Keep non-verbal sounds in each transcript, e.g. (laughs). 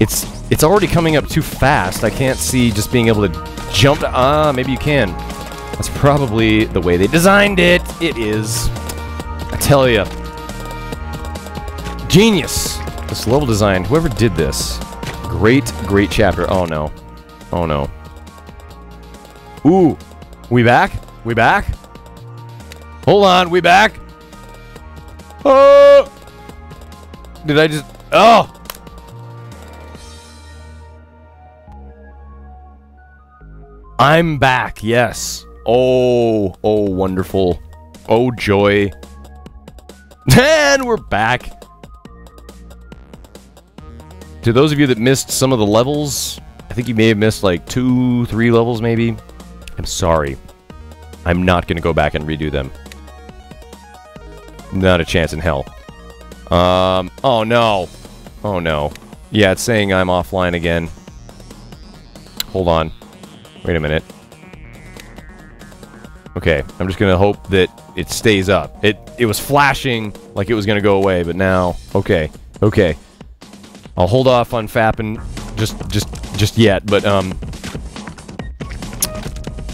It's it's already coming up too fast. I can't see just being able to jump. Ah, maybe you can. That's probably the way they designed it. It is. I tell you. Genius. This level design. Whoever did this. Great, great chapter. Oh no. Oh no. Ooh. We back? We back? Hold on, we back? Oh! Did I just... Oh! I'm back, yes. Oh, oh, wonderful. Oh, joy. And we're back. To those of you that missed some of the levels, I think you may have missed like two, three levels maybe. I'm sorry. I'm not going to go back and redo them. Not a chance in hell. Um, oh no. Oh no. Yeah, it's saying I'm offline again. Hold on. Wait a minute. Okay, I'm just gonna hope that it stays up. It it was flashing like it was gonna go away, but now, okay, okay. I'll hold off on fapping just just just yet, but um,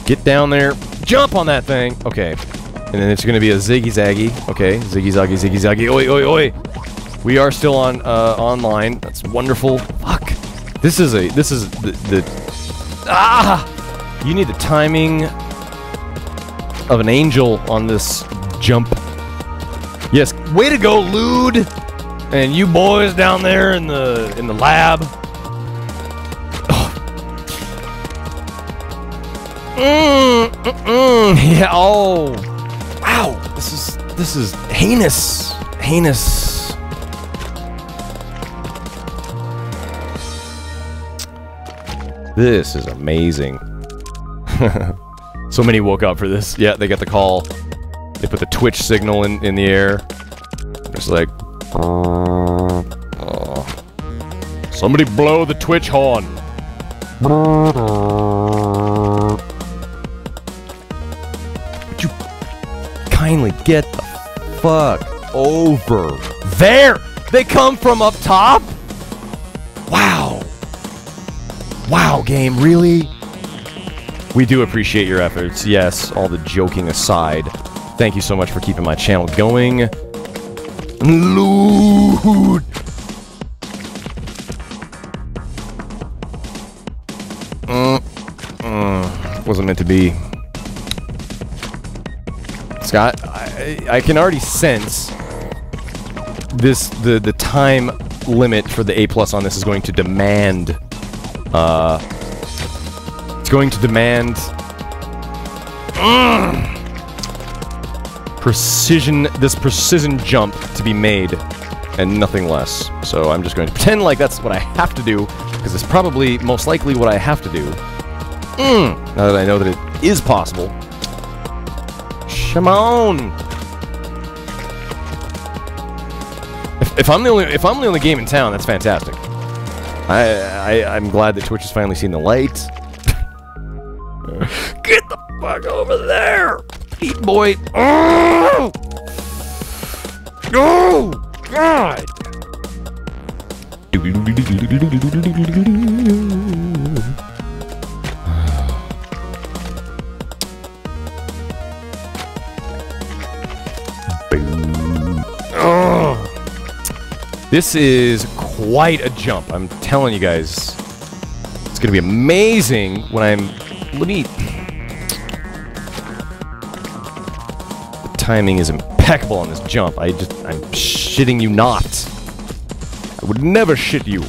get down there, jump on that thing. Okay, and then it's gonna be a ziggy zaggy. Okay, ziggy zaggy ziggy zaggy. Oi oi oi. We are still on uh, online. That's wonderful. Fuck. This is a this is the, the ah. You need the timing of an angel on this jump. Yes, way to go, Lude, and you boys down there in the in the lab. Oh. (sighs) Mm, mm, mm, (laughs) yeah. Oh, wow. This is this is heinous, heinous. This is amazing. (laughs) so many woke up for this. Yeah, they got the call. They put the Twitch signal in, in the air. It's like... Uh, somebody blow the Twitch horn. Would you kindly get the fuck over there? They come from up top? Wow. Wow, game, really? We do appreciate your efforts, yes, all the joking aside. Thank you so much for keeping my channel going. Loot! Uh, uh, wasn't meant to be. Scott, I, I can already sense this the the time limit for the A plus on this is going to demand uh it's going to demand mm, precision, this precision jump to be made, and nothing less. So I'm just going to pretend like that's what I have to do, because it's probably most likely what I have to do. Mm, now that I know that it is possible. Shimon! If, if I'm the only if I'm the only game in town, that's fantastic. I, I I'm glad that Twitch has finally seen the light. Fuck over there! Eat boy! Oh! Oh! God! Oh. This is quite a jump. I'm telling you guys. It's going to be amazing when I'm let me... timing is impeccable on this jump. I just... I'm shitting you not. I would never shit you.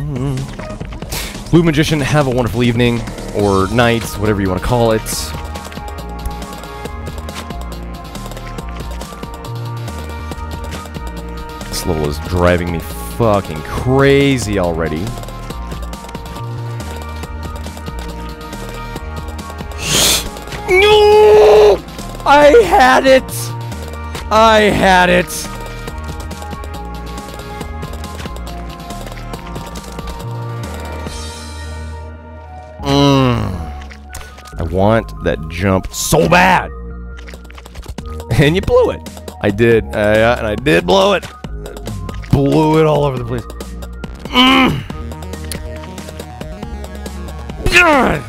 Mm-hmm. Blue Magician, have a wonderful evening or night, whatever you want to call it. level is driving me fucking crazy already. No! (gasps) I had it! I had it! Mm. I want that jump so bad! (laughs) And you blew it. I did. Uh, and I did blow it. Blew it all over the place. Mm. God.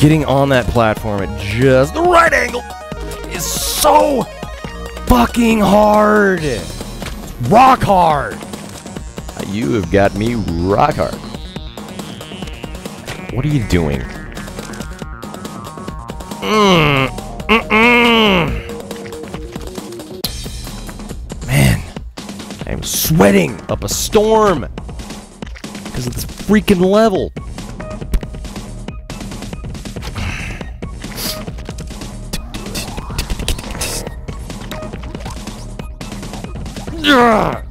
Getting on that platform at just the right angle is so fucking hard. Rock hard. You have got me rock hard. What are you doing? Mm, mm, mm. Sweating up a storm because of this freaking level. Ugh.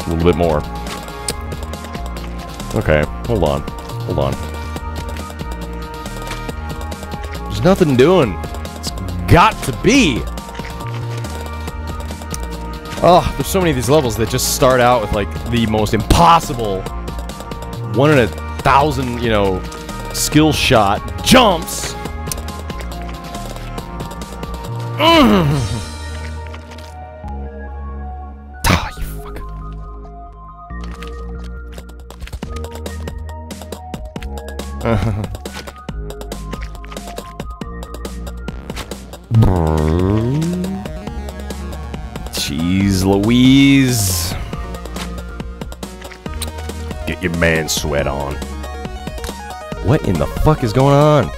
a little bit more. Okay, hold on. Hold on. There's nothing doing. Got to be. Oh, there's so many of these levels that just start out with like the most impossible one in a thousand, you know, skill shot jumps. Fuck is going on? on?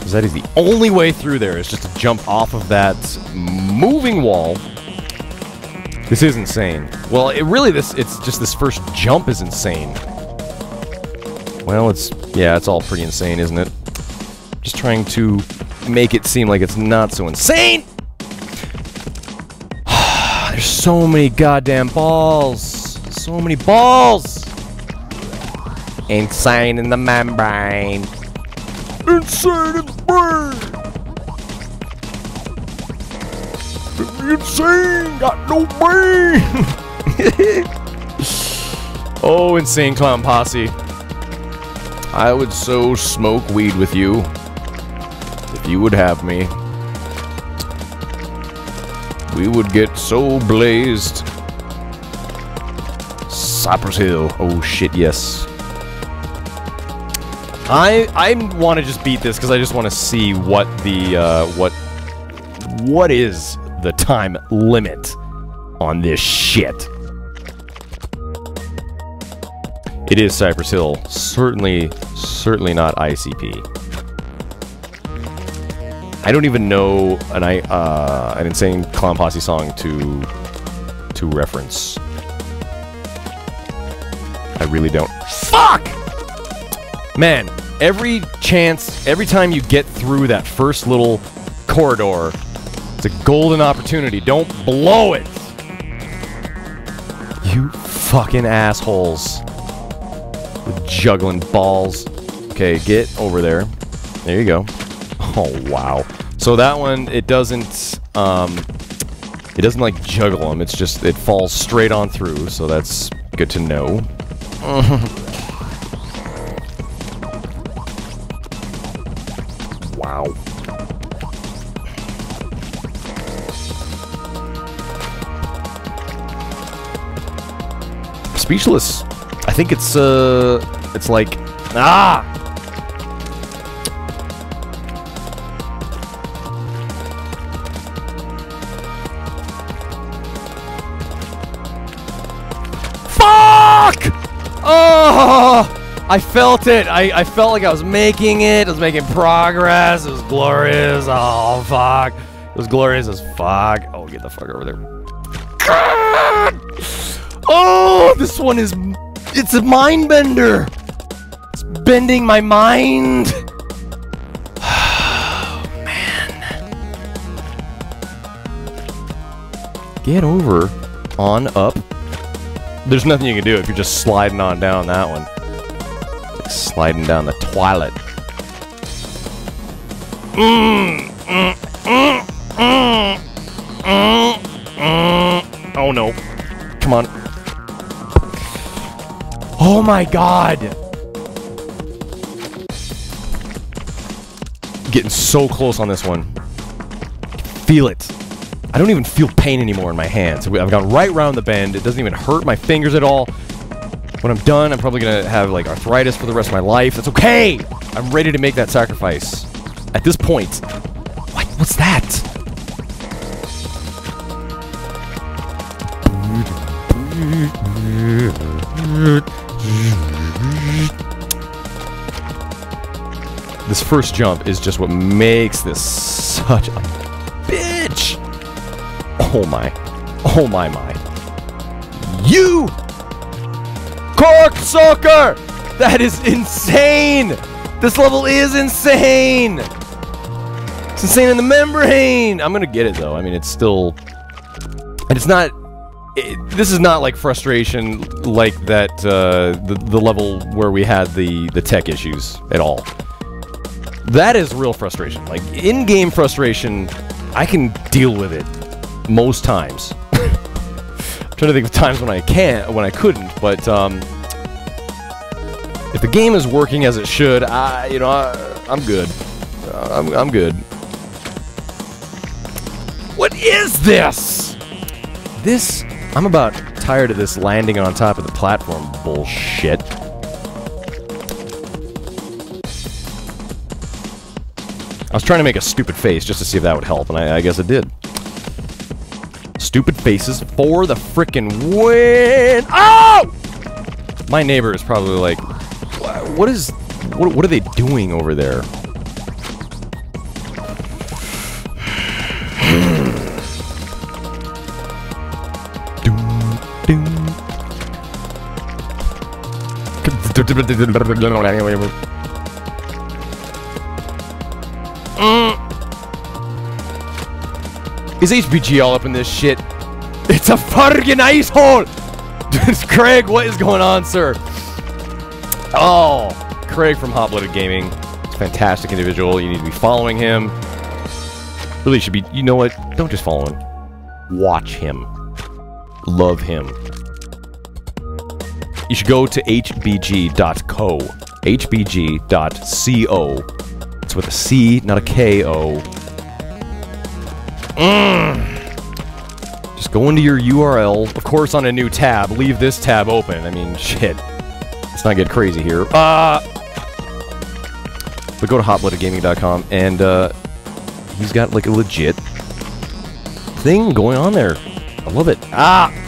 'Cause that is the only way through there is just to jump off of that moving wall. This is insane. Well, it really this it's just this first jump is insane. Well, it's yeah, it's all pretty insane, isn't it? Just trying to make it seem like it's not so insane. (sighs) There's so many goddamn balls. So many balls. Insane in the membrane. Insane in the brain. Insane, got no brain. (laughs) oh, insane clown posse. I would so smoke weed with you if you would have me. We would get so blazed. Cypress Hill. Oh shit, yes. I I want to just beat this because I just want to see what the uh, what what is the time limit on this shit. It is Cypress Hill. Certainly, certainly not ICP. I don't even know an I uh, an insane clown posse song to to reference. I really don't. Fuck! Man, every chance, every time you get through that first little corridor, it's a golden opportunity. Don't blow it! You fucking assholes. With juggling balls. Okay, get over there. There you go. (laughs) Oh, wow. So that one, it doesn't, um, it doesn't, like, juggle them. It's just, it falls straight on through, so that's good to know. (laughs) Speechless. I think it's, uh, it's like, ah! Fuck! Oh! I felt it. I, I felt like I was making it. I was making progress. It was glorious. Oh, fuck. It was glorious as fuck. Oh, get the fuck over there. Oh, this one is... It's a mind bender. It's bending my mind. Oh, (sighs) man. Get over on up there's nothing you can do if you're just sliding on down that one. Like sliding down the toilet. Mm, mm, mm, Oh no. Oh my god! Getting so close on this one. Feel it. I don't even feel pain anymore in my hands. I've gone right round the bend. It doesn't even hurt my fingers at all. When I'm done, I'm probably gonna have like arthritis for the rest of my life. That's okay! I'm ready to make that sacrifice. At this point. What? What's that? (laughs) This first jump is just what makes this such a bitch. Oh my. Oh my my. You! Cork Soccer! That is insane! This level is insane! It's insane in the membrane! I'm gonna get it though. I mean, it's still. And it's not. This is not like frustration like that, uh, the, the level where we had the, the tech issues at all. That is real frustration. Like, in-game frustration, I can deal with it most times. (laughs) I'm trying to think of times when I can't, when I couldn't, but, um... If the game is working as it should, I, you know, I, I'm good. I'm, I'm good. What is this? This I'm about tired of this landing on top of the platform bullshit. I was trying to make a stupid face just to see if that would help, and I, I guess it did. Stupid faces for the frickin' win! Oh! My neighbor is probably like, what is, what, what are they doing over there? Mm. Is HBG all up in this shit? It's a fucking ice hole! (laughs) Craig, what is going on, sir? Oh, Craig from Hot Blooded Gaming. Fantastic individual. You need to be following him. Really should be. You know what? Don't just follow him. Watch him. Love him. You should go to hbg.co. hbg.co. It's with a C, not a K-O. Mm. Just go into your URL, of course on a new tab. Leave this tab open. I mean, shit. Let's not get crazy here. Uh, but go to hotbloodedgaming.com and uh, he's got like a legit thing going on there. I love it. Ah!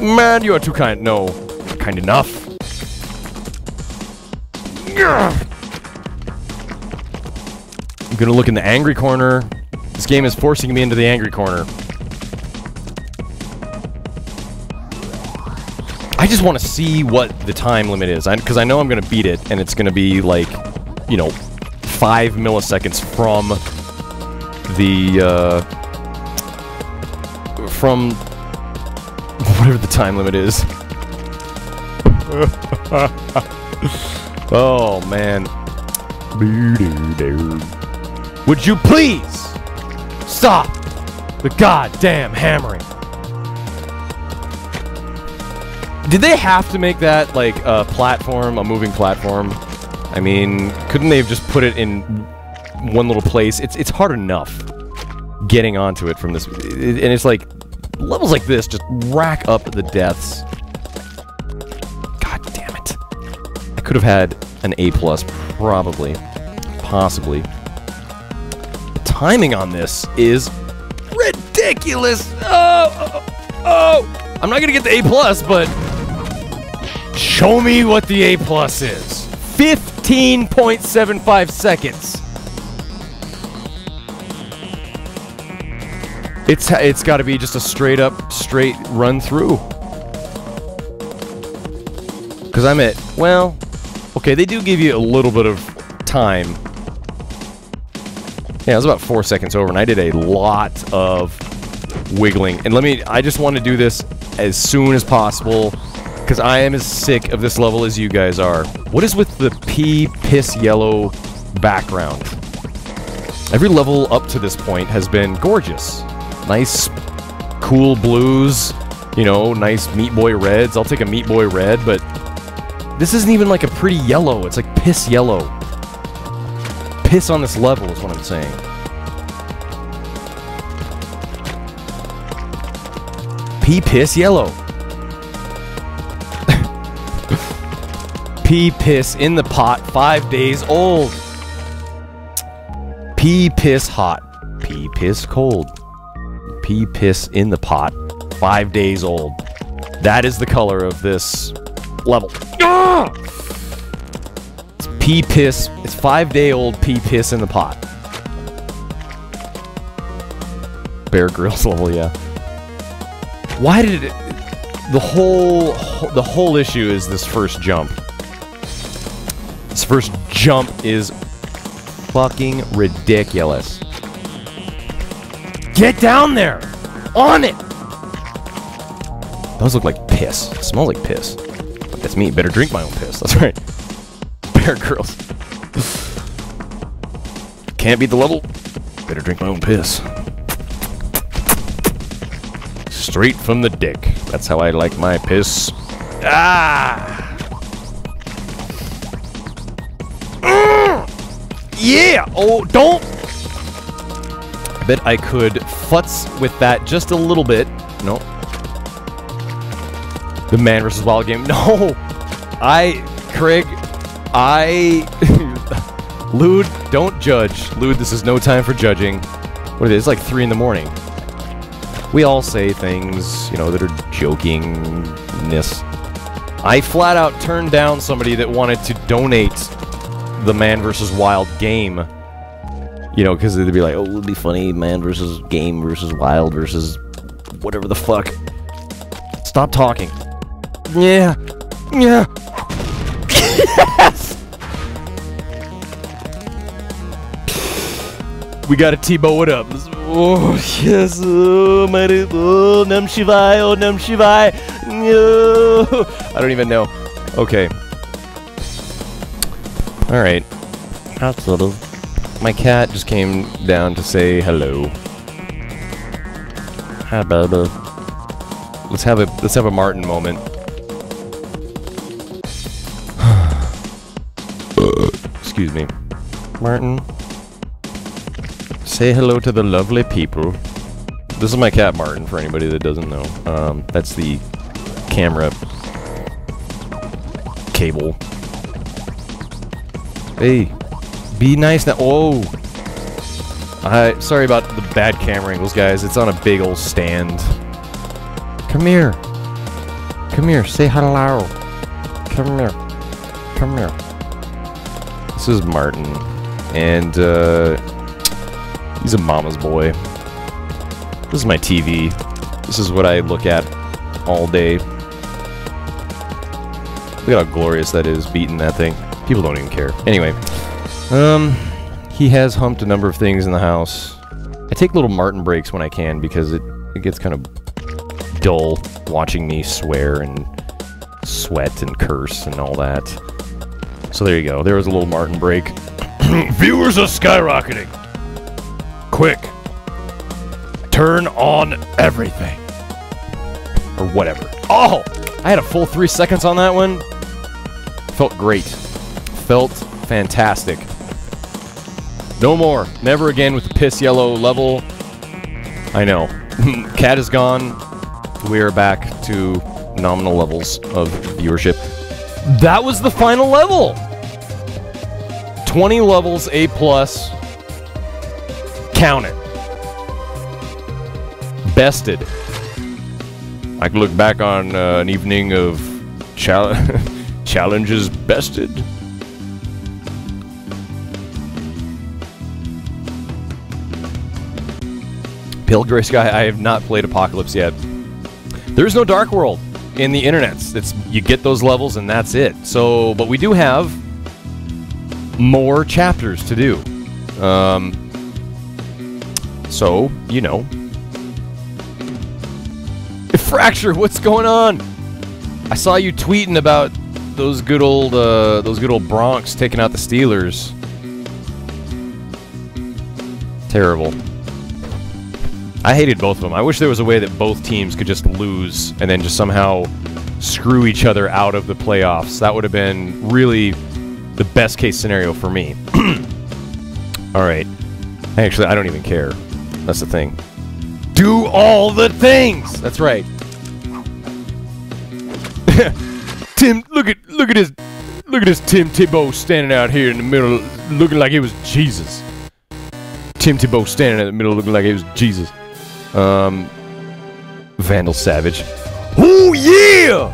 Man, you are too kind. No, kind enough. I'm gonna look in the angry corner. This game is forcing me into the angry corner. I just want to see what the time limit is, because I, I, know I'm gonna beat it, and it's gonna be like, you know, five milliseconds from the uh, from whatever the time limit is. (laughs) oh man. Would you please stop the goddamn hammering? Did they have to make that like a platform, a moving platform? I mean, couldn't they have just put it in one little place? It's it's hard enough getting onto it from this, and it's like levels like this just rack up the deaths. God damn it! I could have had an A plus, probably, possibly. The timing on this is ridiculous. Oh, oh, oh! I'm not gonna get the A plus, but show me what the A plus is. 15.75 seconds. It's it's got to be just a straight up, straight run through. Because I'm at, well, okay, they do give you a little bit of time. Yeah, it was about four seconds over, and I did a lot of wiggling. And let me, I just want to do this as soon as possible, because I am as sick of this level as you guys are. What is with the pea piss yellow background? Every level up to this point has been gorgeous. Nice, cool blues, you know, nice Meat Boy reds. I'll take a Meat Boy red, but this isn't even like a pretty yellow. It's like piss yellow. Piss on this level is what I'm saying. Pea piss yellow. (laughs) Pea piss in the pot, five days old. Pea piss hot. Pea piss cold. Pea piss in the pot, five days old. That is the color of this level. Ah! It's pea piss. It's five day old pea piss in the pot. Bear Grylls (laughs) level, yeah. Why did it? The whole the whole issue is this first jump. This first jump is fucking ridiculous. Get down there! On it! Those look like piss. Smell like piss. That's me. Better drink my own piss. That's right. (laughs) Bear Grylls. Can't beat the level. Better drink my own piss. Straight from the dick. That's how I like my piss. Ah! Yeah! Oh, don't! I bet I could futz with that just a little bit. No. The Man vs. Wild game. (laughs) No! I, Craig, I... (laughs) Lude, don't judge. Lude, this is no time for judging. What is it? It's like 3 in the morning. We all say things, you know, that are jokingness. I flat out turned down somebody that wanted to donate the Man versus Wild game. You know, because they'd be like, oh, it would be funny, Man versus Game versus Wild versus whatever the fuck. Stop talking. Yeah. Yeah. yes! We got a Tebow it up. Oh, yes. Oh, my, oh, Nam Shivai. Oh, Nam Shivai. No. I don't even know. Okay. Alright. That's little. My cat just came down to say hello. Hi. Let's have a let's have a Martin moment. (sighs) Excuse me. Martin. Say hello to the lovely people. This is my cat Martin for anybody that doesn't know. Um, that's the camera cable Hey, be nice now. Oh, I sorry about the bad camera angles, guys. It's on a big old stand. Come here. Come here. Say hello. Come here. Come here. This is Martin, and uh, he's a mama's boy. This is my TV. This is what I look at all day. Look at how glorious that is, beating that thing. People don't even care. Anyway, um, he has humped a number of things in the house. I take little Martin breaks when I can because it, it gets kind of dull watching me swear and sweat and curse and all that. So there you go. There was a little Martin break. (clears throat) Viewers are skyrocketing. Quick. Turn on everything. Or whatever. Oh! I had a full three seconds on that one. Felt great felt fantastic. No more. Never again with the piss yellow level. I know. (laughs) Cat is gone. We are back to nominal levels of viewership. That was the final level! 20 levels, A+. plus. Count it. Bested. I can look back on uh, an evening of chal (laughs) challenges bested. Pale Gray Sky, I have not played Apocalypse yet. There's no Dark World in the internets. It's you get those levels and that's it. So, but we do have more chapters to do. Um, so, you know. (laughs) Fracture, what's going on? I saw you tweeting about those good old uh, those good old Broncos taking out the Steelers. Terrible. I hated both of them. I wish there was a way that both teams could just lose and then just somehow screw each other out of the playoffs. That would have been really the best case scenario for me. (clears throat) all right. Actually, I don't even care. That's the thing. Do all the things. That's right. (laughs) Tim, look at look at his look at this Tim Tebow standing out here in the middle, looking like he was Jesus. Tim Tebow standing in the middle, looking like he was Jesus. Um, Vandal Savage. Oh yeah!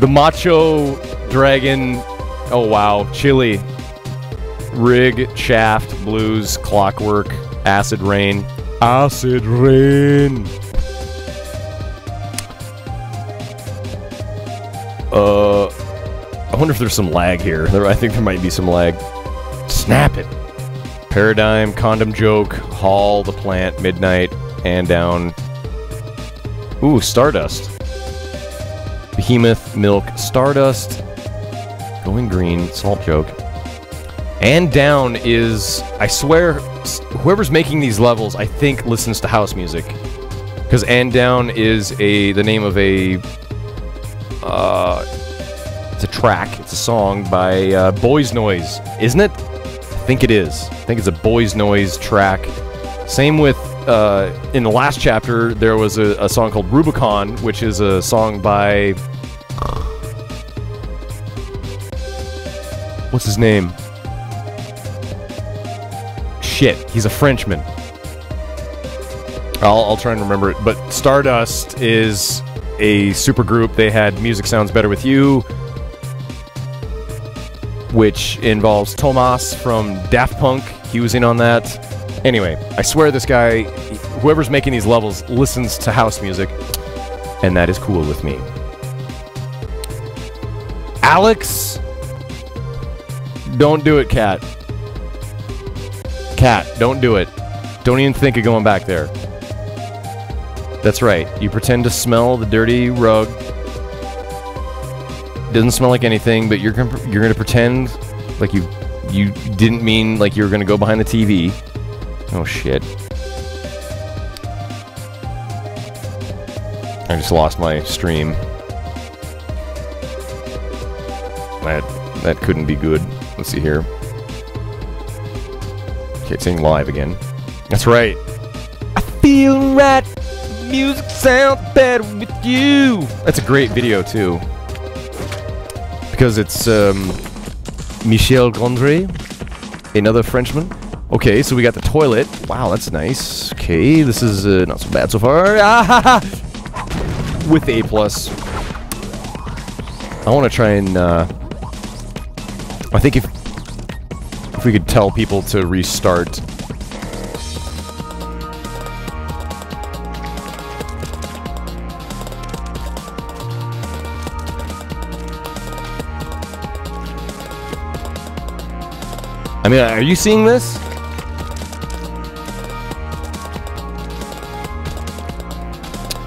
the Macho Dragon. Oh wow, Chili. Rig, Shaft, Blues, Clockwork, Acid Rain. Acid Rain. Uh, I wonder if there's some lag here. There, I think there might be some lag. Snap it. Paradigm, Condom Joke, Hall, The Plant, Midnight, and down. Ooh, Stardust. Behemoth, Milk, Stardust, Going Green, Salt Joke. And down is, I swear, whoever's making these levels, I think listens to house music. Because and down is a the name of a uh, it's a track. It's a song by uh, Boys Noize, isn't it? I think it is. I think it's a Boys Noize track. Same with uh, in the last chapter, there was a, a song called Rubicon, which is a song by what's his name? Shit, he's a Frenchman. I'll, I'll try and remember it. But Stardust is a super group. They had Music Sounds Better With You, which involves Thomas from Daft Punk. He was in on that. Anyway, I swear this guy, whoever's making these levels, listens to house music, and that is cool with me. Alex, don't do it, Cat. Cat, don't do it. Don't even think of going back there. That's right. You pretend to smell the dirty rug. Doesn't smell like anything, but you're gonna, you're gonna pretend like you you didn't mean like you were gonna go behind the TV. Oh shit. I just lost my stream. That that couldn't be good. Let's see here. Okay, it's saying live again. That's right. I feel right. Music sounds better with you. That's a great video too. Because it's um, Michel Gondry, another Frenchman. Okay, so we got the toilet. Wow, that's nice. Okay, this is uh, not so bad so far. (laughs) With A plus. I want to try and. Uh, I think if if we could tell people to restart. I mean, are you seeing this?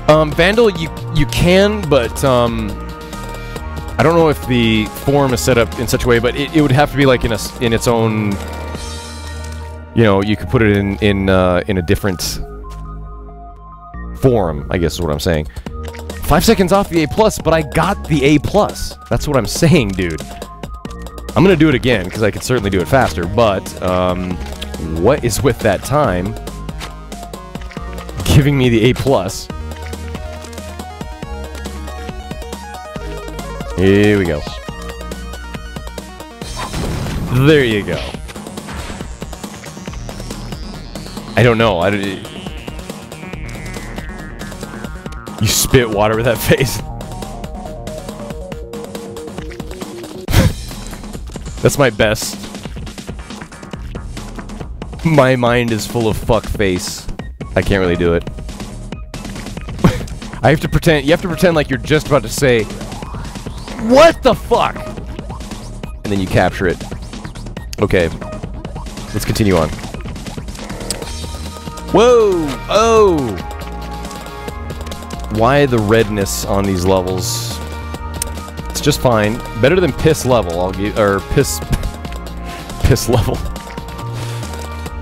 Um, Vandal, you you can, but um, I don't know if the form is set up in such a way, but it, it would have to be like in a in its own. You know, you could put it in in uh, in a different form. I guess is what I'm saying. Five seconds off the A plus, but I got the A plus. That's what I'm saying, dude. I'm gonna do it again because I could certainly do it faster. But um, what is with that time giving me the A plus? Here we go. There you go. I don't know. I don't, you spit water with that (laughs) face. That's my best. My mind is full of fuck face. I can't really do it. (laughs) I have to pretend- you have to pretend like you're just about to say, What the fuck? And then you capture it. Okay. Let's continue on. Whoa! Oh! Why the redness on these levels? It's just fine. Better than piss level, I'll give- or piss... (laughs) Piss level.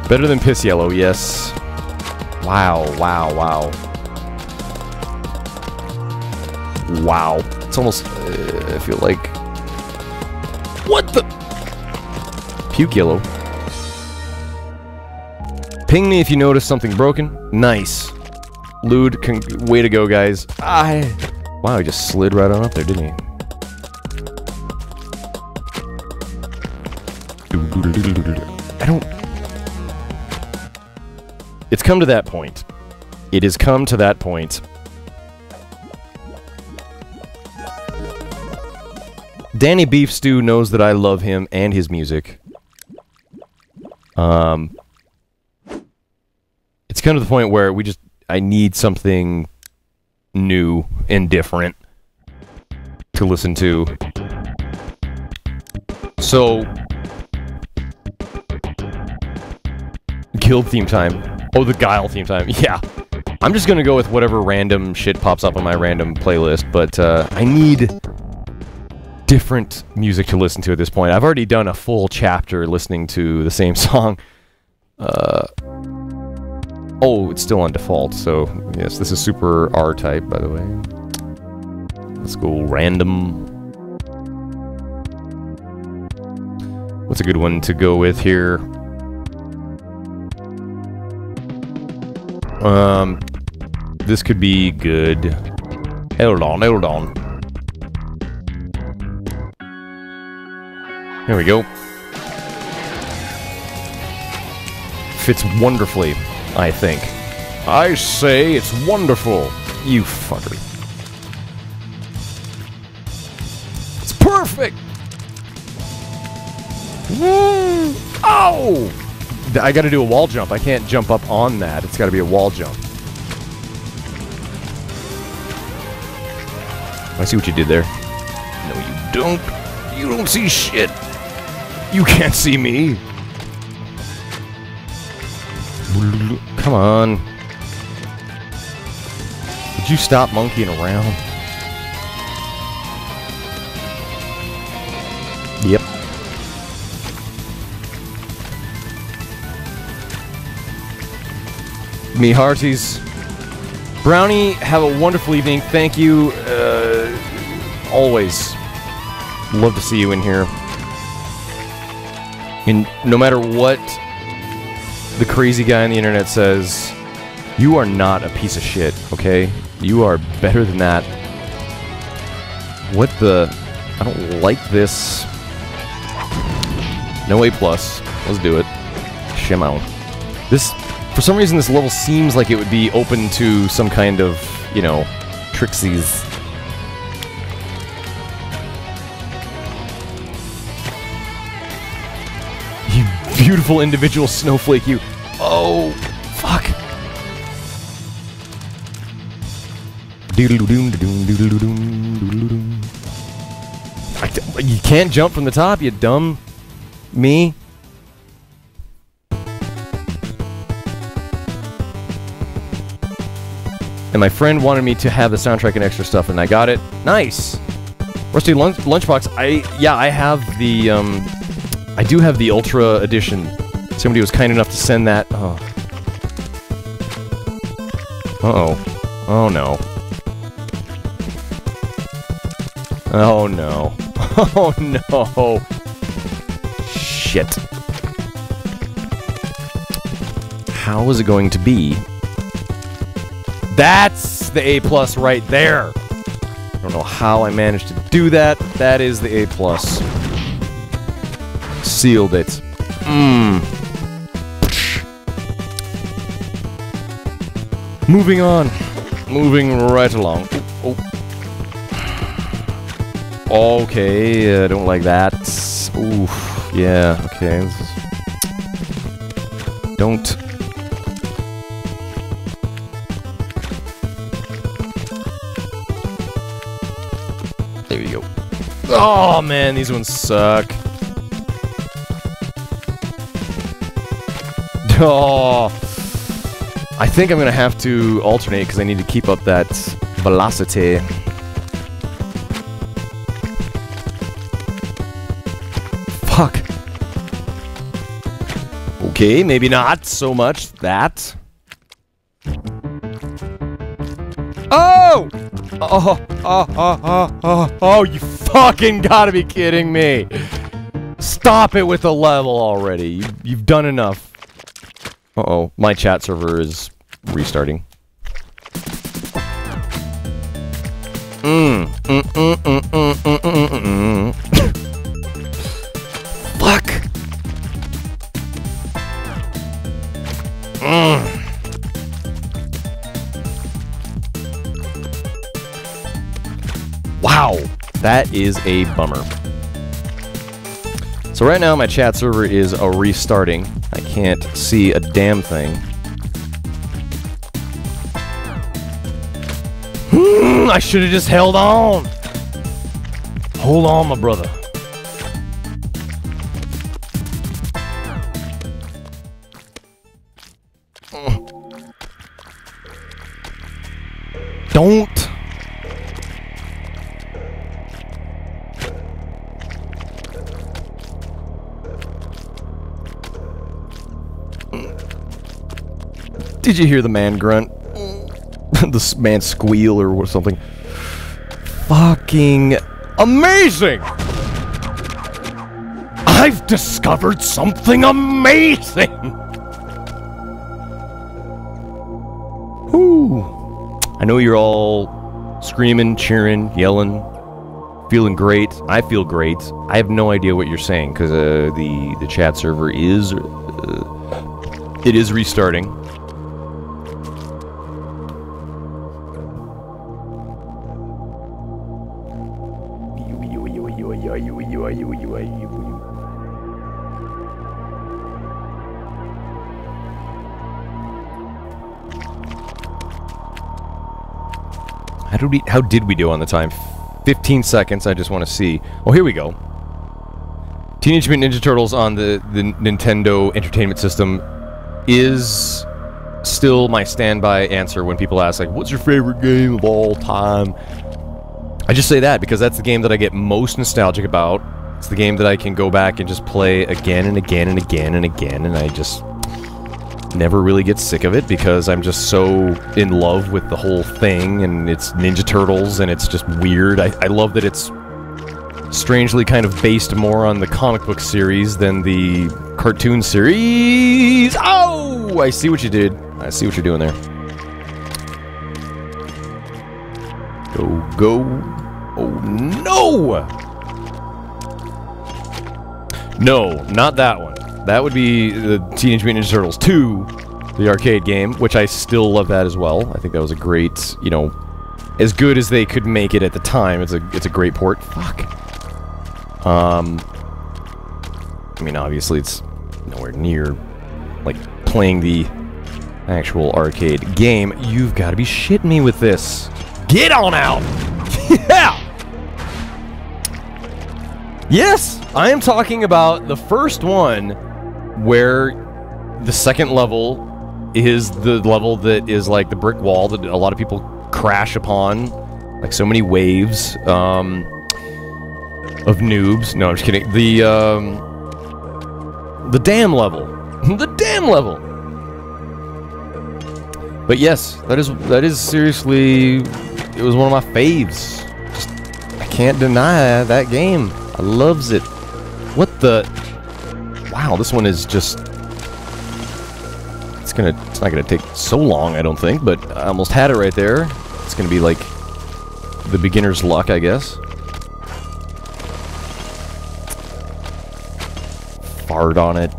Better than piss yellow, yes. Wow, wow, wow. Wow. It's almost, uh, I feel like... What the? Puke yellow. Ping me if you notice something broken. Nice. Lude, way to go, guys. I... Wow, he just slid right on up there, didn't he? I don't... It's come to that point. It has come to that point. Danny Beef Stew knows that I love him and his music. Um, it's come to the point where we just I need something new and different to listen to. So Guile theme time. Oh, the Guile theme time. (laughs) Yeah. I'm just gonna go with whatever random shit pops up on my random playlist, but uh, I need different music to listen to at this point. I've already done a full chapter listening to the same (laughs) song. Uh, oh, it's still on default, so yes, this is super R-type, by the way. Let's go random. What's a good one to go with here? Um, this could be good. Hold on, hold on. There we go. Fits wonderfully, I think. I say it's wonderful, you fucker. It's perfect! Oh! I gotta do a wall jump. I can't jump up on that. It's gotta be a wall jump. I see what you did there. No, you don't. You don't see shit. You can't see me. Come on. Would you stop monkeying around? Me hearties. Brownie, have a wonderful evening. Thank you. Uh, always. Love to see you in here. And no matter what the crazy guy on the internet says, you are not a piece of shit, okay? You are better than that. What the... I don't like this. No A+. plus. Let's do it. Shimon. This... For some reason, this level seems like it would be open to some kind of, you know, Trixies You beautiful individual snowflake you. Oh, fuck. You can't jump from the top, you dumb me. And my friend wanted me to have the soundtrack and extra stuff, and I got it. Nice. Rusty lunch lunchbox. I yeah, I have the um, I do have the Ultra Edition. Somebody was kind enough to send that. Oh. Uh-oh. Oh, no. Oh, no. (laughs) Oh, no. Shit. How is it going to be? That's the A plus right there. I don't know how I managed to do that. That is the A plus. Sealed it. Mmm. Moving on. Moving right along. Oh. Okay, I don't like that. Oof. Yeah, okay. Don't. Oh man, these ones suck. Oh. I think I'm to have to alternate because I need to keep up that velocity. Fuck. Okay, maybe not so much that. Oh! Oh, oh, oh, oh, oh, oh, you fucking gotta be kidding me. Stop it with the level already. You've done enough. Uh-oh. My chat server is restarting. That is a bummer. So right now my chat server is a restarting. I can't see a damn thing. Hmm, I should have just held on. Hold on, my brother. Did you hear the man grunt? (laughs) the man squeal or something? Fucking amazing! I've discovered something amazing! Whoo! I know you're all screaming, cheering, yelling, feeling great. I feel great. I have no idea what you're saying because uh, the the chat server is uh, it is restarting. How did we how did we do on the time? 15 seconds. I just want to see. Oh, here we go. Teenage Mutant Ninja Turtles on the the Nintendo Entertainment System is still my standby answer when people ask like what's your favorite game of all time? I just say that because that's the game that I get most nostalgic about. It's the game that I can go back and just play again and again and again and again and I just never really get sick of it because I'm just so in love with the whole thing and it's Ninja Turtles and it's just weird. I, I love that it's strangely kind of based more on the comic book series than the cartoon series. Oh! I see what you did. I see what you're doing there. Go, go. Oh, no! No, not that one. That would be the Teenage Mutant Ninja Turtles 2, the arcade game, which I still love that as well. I think that was a great, you know, as good as they could make it at the time. It's a it's a great port. Fuck. Um, I mean, obviously it's nowhere near like playing the actual arcade game. You've got to be shitting me with this. Get on out. (laughs) yeah. Yes, I am talking about the first one where the second level is the level that is like the brick wall that a lot of people crash upon, like so many waves um, of noobs. No, I'm just kidding. The um, the dam level, (laughs) the dam level. But yes, that is that is seriously, it was one of my faves. Just, I can't deny that game. I loves it. What the? Wow, this one is just... It's gonna... It's not gonna take so long, I don't think, but I almost had it right there. It's gonna be like... The beginner's luck, I guess. Fart on it.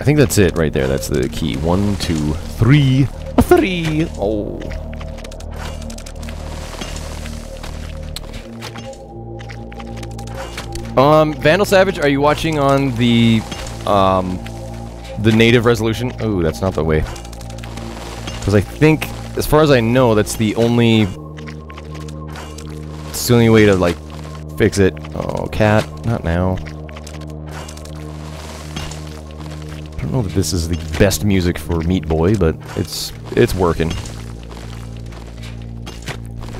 I think that's it right there. That's the key. One, two, three. Three! Oh. Um, Vandal Savage, are you watching on the, um, the native resolution? Oh, that's not the way. Because I think, as far as I know, that's the only, it's the only way to, like, fix it. Oh, cat, not now. I don't know that this is the best music for Meat Boy, but it's, it's working.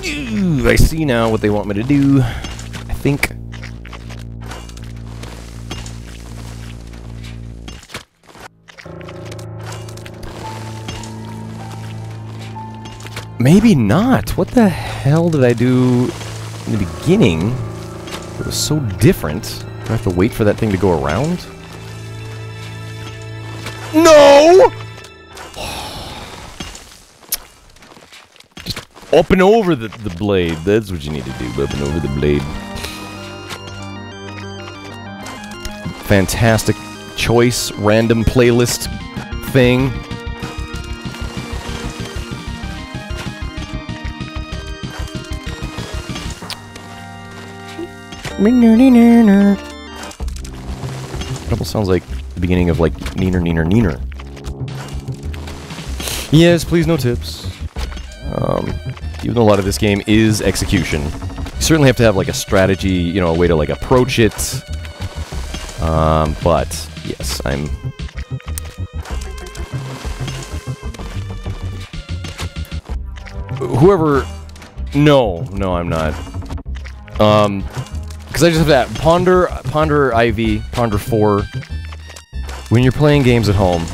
Ooh, I see now what they want me to do. I think. Maybe not. What the hell did I do in the beginning? It was so different. Do I have to wait for that thing to go around? No! (sighs) Just up and over the, the blade. That's what you need to do. Up and over the blade. Fantastic choice, random playlist thing. It almost sounds like the beginning of like Neener Neener Neener. Yes, please no tips. Um, even though a lot of this game is execution, you certainly have to have like a strategy, you know, a way to like approach it. Um, but yes, I'm. Whoever, no, no, I'm not. Um, because I just have that ponder, ponder IV, ponder four. When you're playing games at home,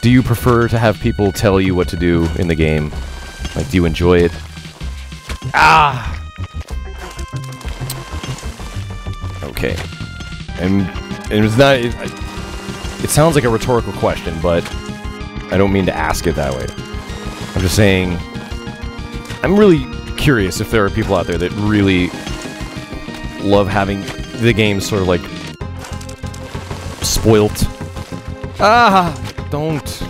do you prefer to have people tell you what to do in the game? Like, do you enjoy it? Ah! Okay. And, and it's not... It, it sounds like a rhetorical question, but I don't mean to ask it that way. I'm just saying... I'm really curious if there are people out there that really love having the game sort of like spoilt. Ah, don't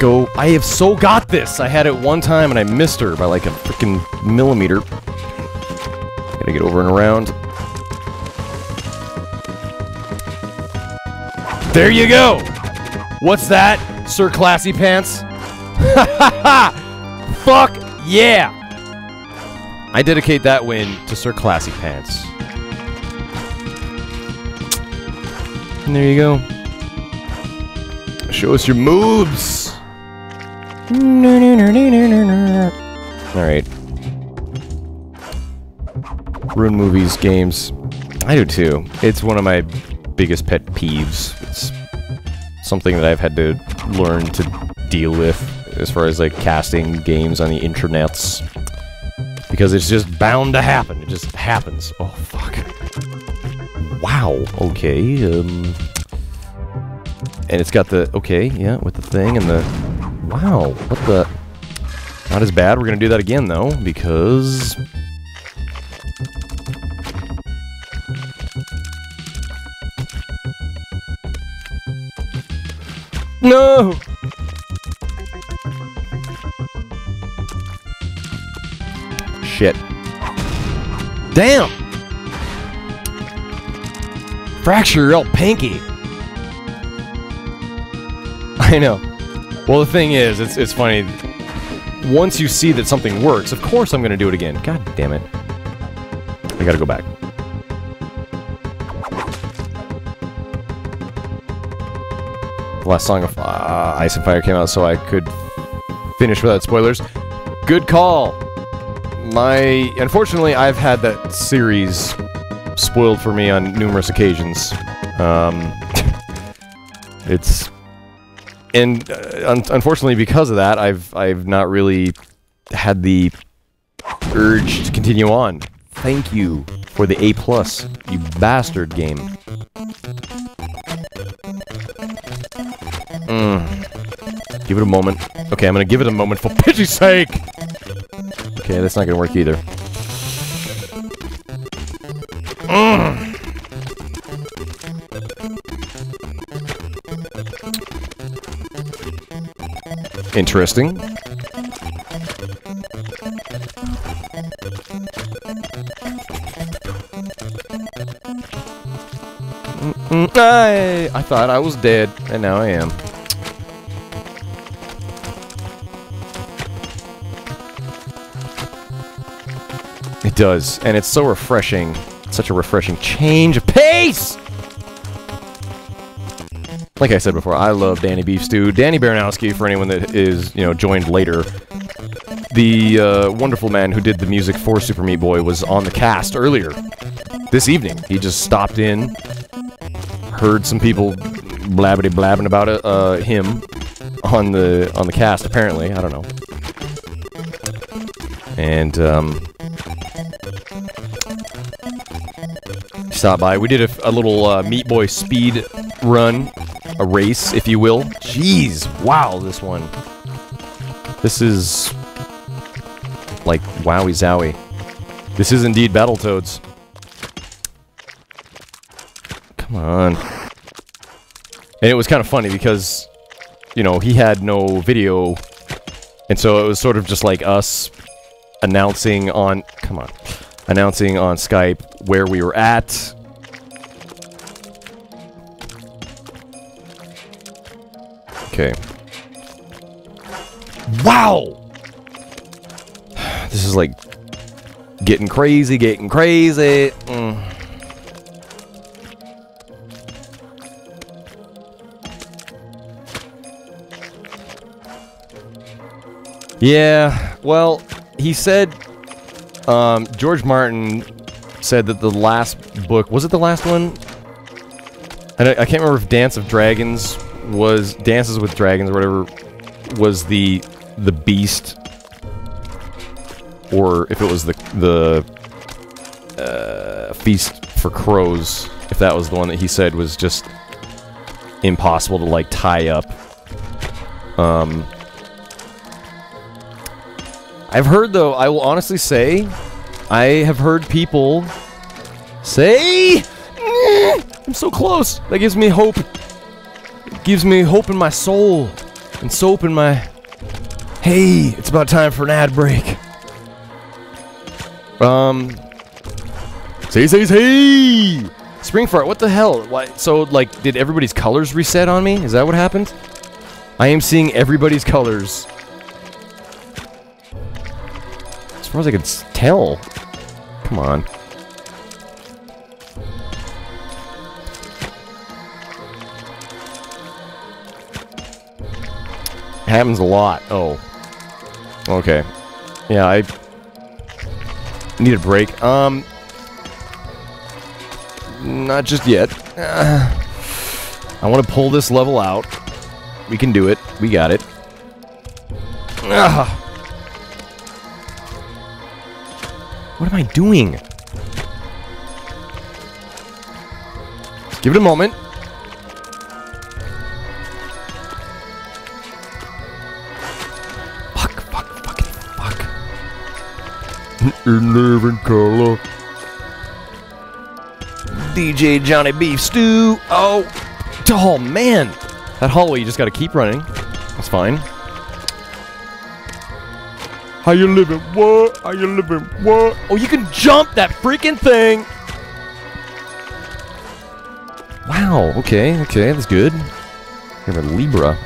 go. I have so got this. I had it one time and I missed her by like a freaking millimeter. Gotta get over and around. There you go. What's that, Sir Classy Pants? (laughs) Ha ha ha! Fuck yeah! I dedicate that win to Sir Classy Pants. And there you go. Show us your moves! Alright. Ruin movies, games. I do too. It's one of my biggest pet peeves. It's something that I've had to learn to deal with as far as like casting games on the internets. Because it's just bound to happen. It just happens. Oh, fuck. Wow. Okay. Um, and it's got the... Okay, yeah, with the thing and the... Wow. What the... Not as bad. We're going to do that again, though, because... No! Shit. Damn! Fracture real pinky. (laughs) I know. Well, the thing is, it's, it's funny. Once you see that something works, of course I'm going to do it again. God damn it. I gotta go back. The last song of uh, Ice and Fire came out so I could finish without spoilers. Good call! My... Unfortunately, I've had that series spoiled for me on numerous occasions. Um, (laughs) it's... And uh, un unfortunately, because of that, I've I've not really had the urge to continue on. Thank you for the A+, plus, you bastard game. Mm. Give it a moment. Okay, I'm gonna give it a moment for pity's sake! Okay, that's not gonna work either. Mm. Interesting. I, I thought I was dead, and now I am. Does, and it's so refreshing. Such a refreshing change of pace! Like I said before, I love Danny Beef Stew. Danny Baranowski, for anyone that is, you know, joined later, the uh, wonderful man who did the music for Super Meat Boy was on the cast earlier this evening. He just stopped in, heard some people blabbity blabbing about it, uh, him, on the on the cast. Apparently, I don't know. And um, stop by. We did a, a little uh, Meat Boy speed run, a race, if you will. Jeez, wow, this one. This is like wowie zowie. This is indeed Battletoads. Come on. And it was kind of funny because, you know, he had no video, and so it was sort of just like us announcing on, come on, announcing on Skype where we were at. Okay. Wow! This is like getting crazy, getting crazy. Mm. Yeah, well, he said, um, George Martin said that the last book, was it the last one? I, I can't remember if Dance of Dragons was, Dances with Dragons or whatever, was the, the beast, or if it was the, the, uh, Feast for Crows, if that was the one that he said was just impossible to, like, tie up. Um, I've heard, though, I will honestly say, I have heard people say, "Eh, I'm so close. That gives me hope. It gives me hope in my soul and soap in my. Hey, it's about time for an ad break. Um. Say, say, say! Spring fart, what the hell? Why? So, like, did everybody's colors reset on me? Is that what happened? I am seeing everybody's colors. Far as I can tell. Come on. Happens a lot. Oh. Okay. Yeah, I need a break. Um not just yet. Uh, (sighs) I want to pull this level out. We can do it. We got it. Ugh. What am I doing? Give it a moment. Fuck, fuck, fucking fuck. In living color. DJ Johnny Beef Stew. Oh, oh man. That hallway, you just gotta keep running. That's fine. How you living? What? How you living? What? Oh, you can jump that freaking thing. Wow. Okay. Okay. That's good. You have a Libra.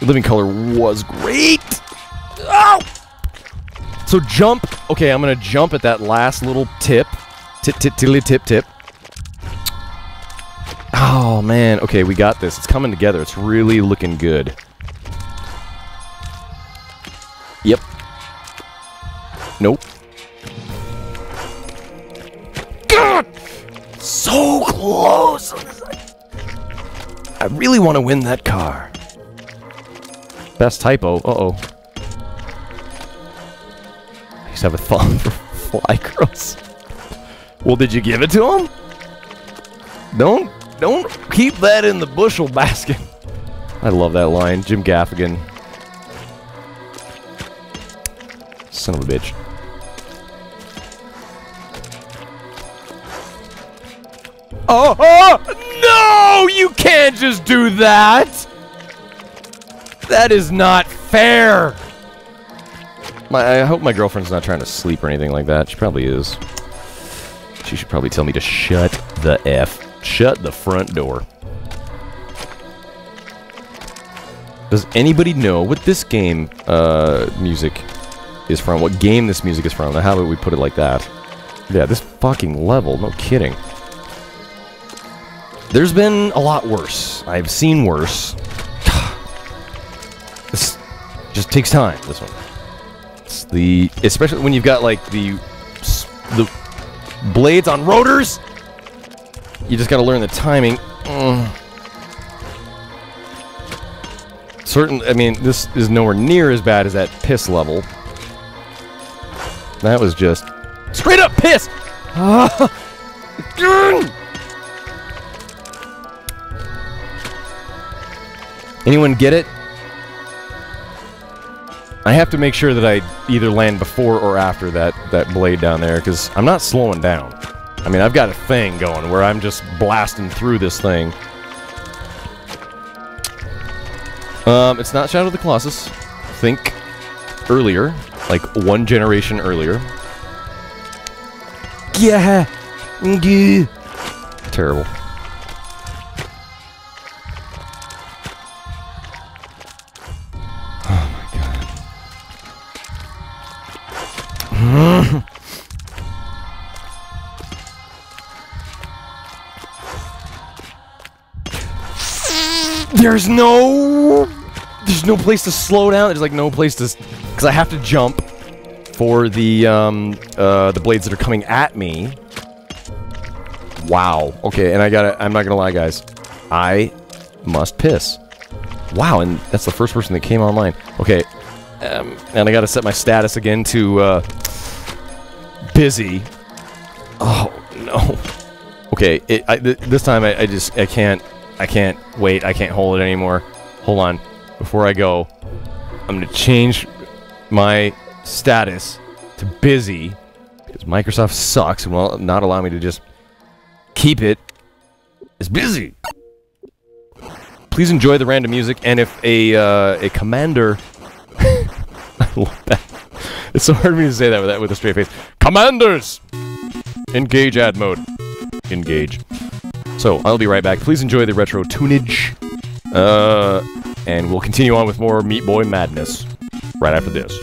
Living color was great. Oh! So jump. Okay, I'm gonna jump at that last little tip. Tip, tip, tiddly, tip, tip. Oh man. Okay, we got this. It's coming together. It's really looking good. Yep. Nope. God! So close! I really want to win that car. Best typo. Uh-oh. I used to have a thumb (laughs) for fly girls. Well, did you give it to him? Don't, don't keep that in the bushel basket. I love that line. Jim Gaffigan. Son of a bitch. Oh, oh, no! You can't just do that! That is not fair! My, I hope my girlfriend's not trying to sleep or anything like that. She probably is. She should probably tell me to shut the F. Shut the front door. Does anybody know what this game uh, music is from, what game this music is from. Now, how about we put it like that? Yeah, this fucking level, no kidding. There's been a lot worse. I've seen worse. (sighs) this just takes time, this one. It's the, especially when you've got, like, the, the blades on rotors! You just gotta learn the timing. Mm certain I mean this is nowhere near as bad as that piss level that was just straight up piss. Ah. Anyone get it? I have to make sure that I either land before or after that, that blade down there, because I'm not slowing down. I mean, I've got a thing going where I'm just blasting through this thing. Um, it's not Shadow of the Colossus. Think earlier, like one generation earlier. Yeah. yeah. Terrible. Oh (laughs) There's no... No place to slow down. There's like no place to... Because I have to jump for the, um, uh, the blades that are coming at me. Wow. Okay, and I gotta... I'm not gonna lie, guys. I must piss. Wow, and that's the first person that came online. Okay, um, and I gotta set my status again to, uh, busy. Oh, no. Okay, it, I, th this time I, I just... I can't... I can't wait. I can't hold it anymore. Hold on. Before I go, I'm going to change my status to busy because Microsoft sucks and will not allow me to just keep it as busy. Please enjoy the random music, and if a uh, a commander, (laughs) I love that. It's so hard for me to say that with that with a straight face. Commanders, engage ad mode. Engage. So, I'll be right back. Please enjoy the retro tunage. Uh, and we'll continue on with more Meat Boy madness right after this.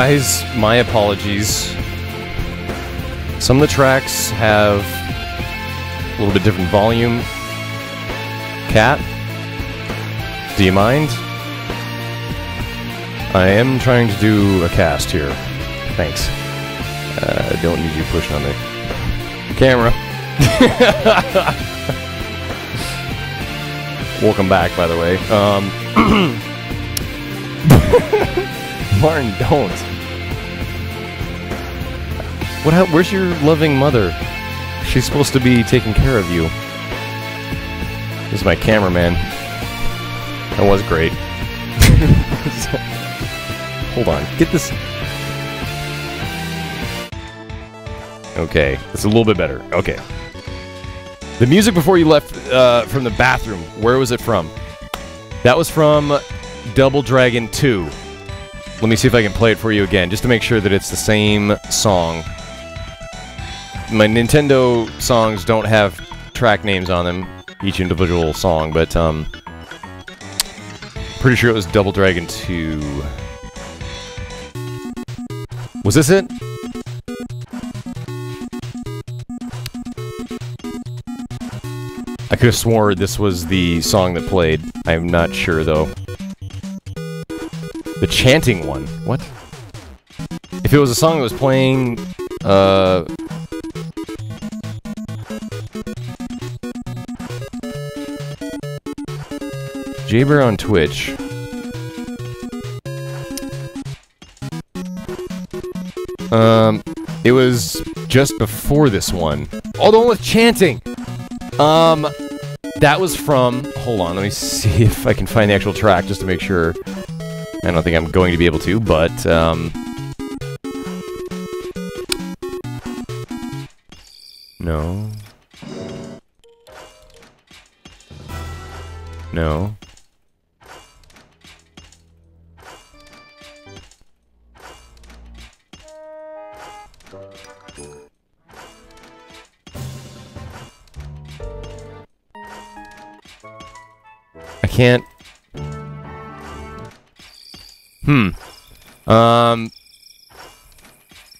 Guys, my apologies. Some of the tracks have a little bit different volume. Cat, do you mind? I am trying to do a cast here. Thanks. Uh, I don't need you pushing on the camera. (laughs) Welcome back, by the way. Um, (coughs) Martin, don't. What? hap- Where's your loving mother? She's supposed to be taking care of you. This is my cameraman. That was great. (laughs) Hold on. Get this. Okay, it's a little bit better. Okay. The music before you left uh, from the bathroom, where was it from? That was from Double Dragon 2. Let me see if I can play it for you again, just to make sure that it's the same song. My Nintendo songs don't have track names on them, each individual song, but um, pretty sure it was Double Dragon 2. Was this it? I could have swore this was the song that played. I'm not sure though. The chanting one. What? If it was a song that was playing, uh... Jaber on Twitch. Um, it was just before this one. Oh, the one with chanting! Um, that was from. Hold on, let me see (laughs) if I can find the actual track just to make sure. I don't think I'm going to be able to, but um. No. No. Can't. Hmm. Um.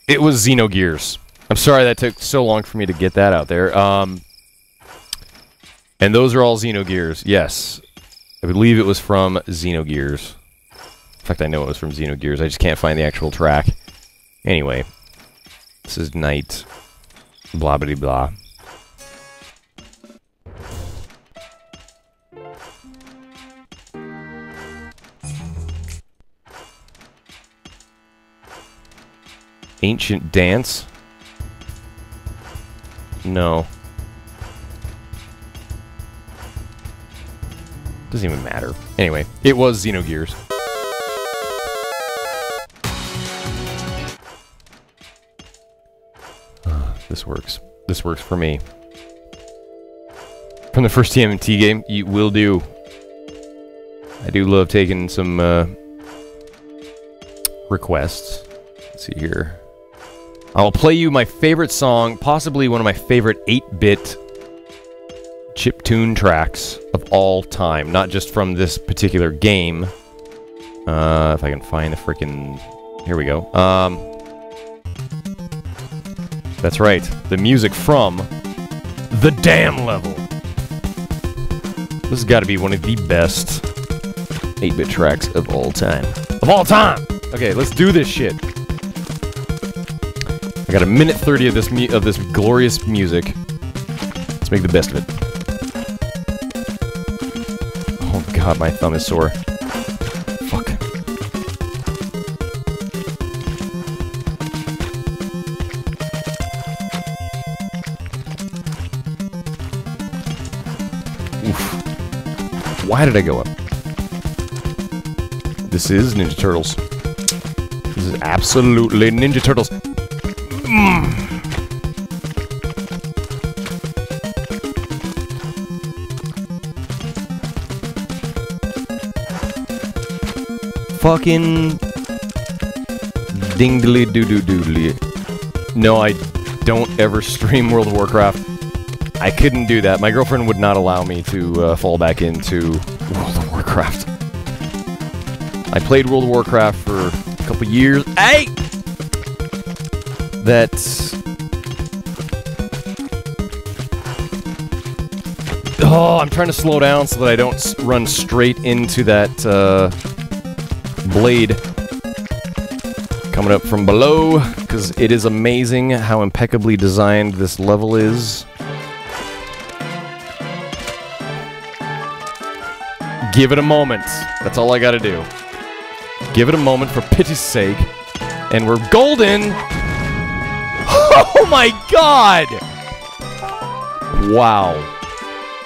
It was Xenogears. I'm sorry that took so long for me to get that out there. Um. And those are all Xenogears. Yes. I believe it was from Xenogears. In fact, I know it was from Xenogears. I just can't find the actual track. Anyway. This is night. Blah blah blah. Ancient dance? No. Doesn't even matter. Anyway, it was Xenogears. this works. This works for me. From the first TMNT game, you will do. I do love taking some uh, requests. Let's see here. I'll play you my favorite song, possibly one of my favorite 8-bit chiptune tracks of all time, not just from this particular game. Uh, if I can find the freaking... Here we go. Um, that's right. The music from the Dam level. This has got to be one of the best 8-bit tracks of all time. Of all time! Okay, let's do this shit. I got a minute 30 of this of this glorious music. Let's make the best of it. Oh god, my thumb is sore. Fuck. Oof. Why did I go up? This is Ninja Turtles. This is absolutely Ninja Turtles. Fucking dingly doo doo doodly. No, I don't ever (laughs) stream World of Warcraft. I couldn't do that. My girlfriend would not allow me to uh, fall back into World of Warcraft. I played World of Warcraft for a couple years. Hey! That. Oh, I'm trying to slow down so that I don't run straight into that uh, blade coming up from below, because it is amazing how impeccably designed this level is. Give it a moment. That's all I gotta do. Give it a moment for pity's sake. And we're golden! (laughs) Oh my god! Wow.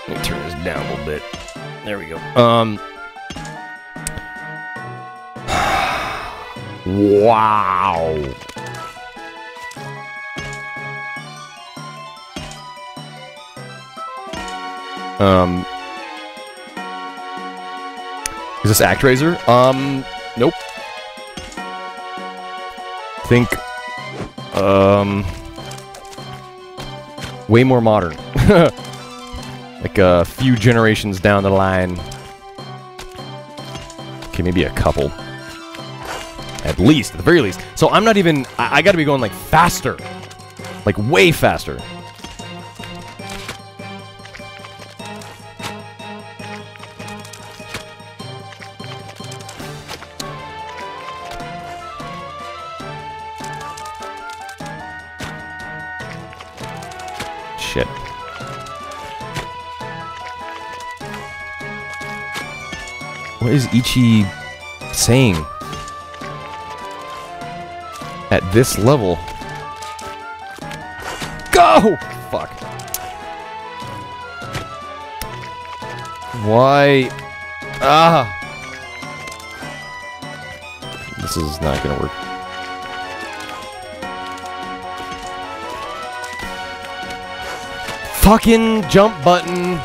Let me turn this down a little bit. There we go. Um. Wow. Um. Is this ActRaiser? Um, nope. Think, um, way more modern. (laughs) like a few generations down the line. Okay, maybe a couple. At least, at the very least. So I'm not even, I, I gotta be going like faster. Like way faster. Shit. What is Ichi saying? This level? Go! Fuck. Why? Ah! This is not gonna work. Fucking jump button.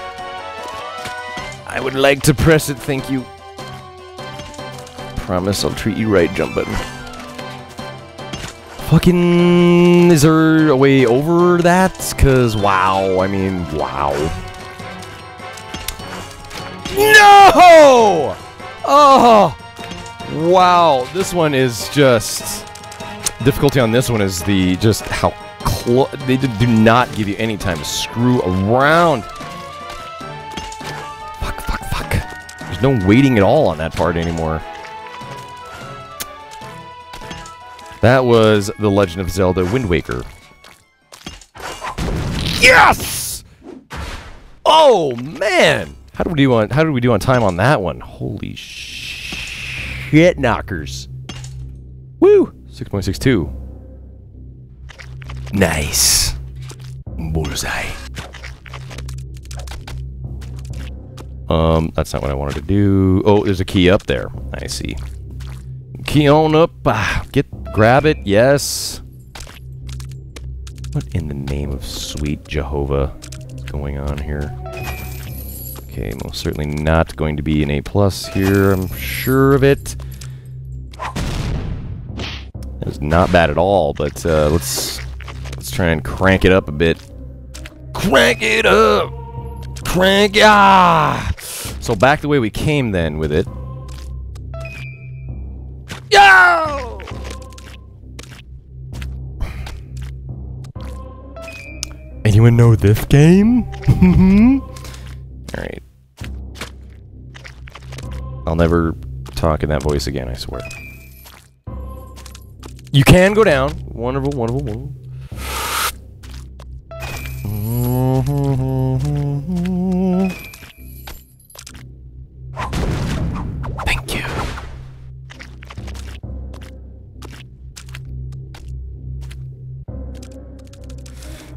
I would like to press it, thank you. Promise I'll treat you right, jump button. Fucking. Is there a way over that? Cause wow, I mean, wow. No! Oh! Wow, this one is just. Difficulty on this one is the just how they do not give you any time to screw around. Fuck, fuck, fuck. There's no waiting at all on that part anymore. That was The Legend of Zelda Wind Waker. Yes! Oh man! How do we do on how did we do on time on that one? Holy shit knockers. Woo! 6.62. Nice. Bullseye. Um, that's not what I wanted to do. Oh, there's a key up there. I see. Key on up. Ah, get, grab it. Yes. What in the name of sweet Jehovah is going on here? Okay, most certainly not going to be an A plus here. I'm sure of it. It's not bad at all, but uh, let's let's try and crank it up a bit. Crank it up, crank ah. So back the way we came then with it. Yo! Anyone know this game? (laughs) All right. I'll never talk in that voice again. I swear. You can go down. Wonderful, wonderful, wonderful. Thank (laughs)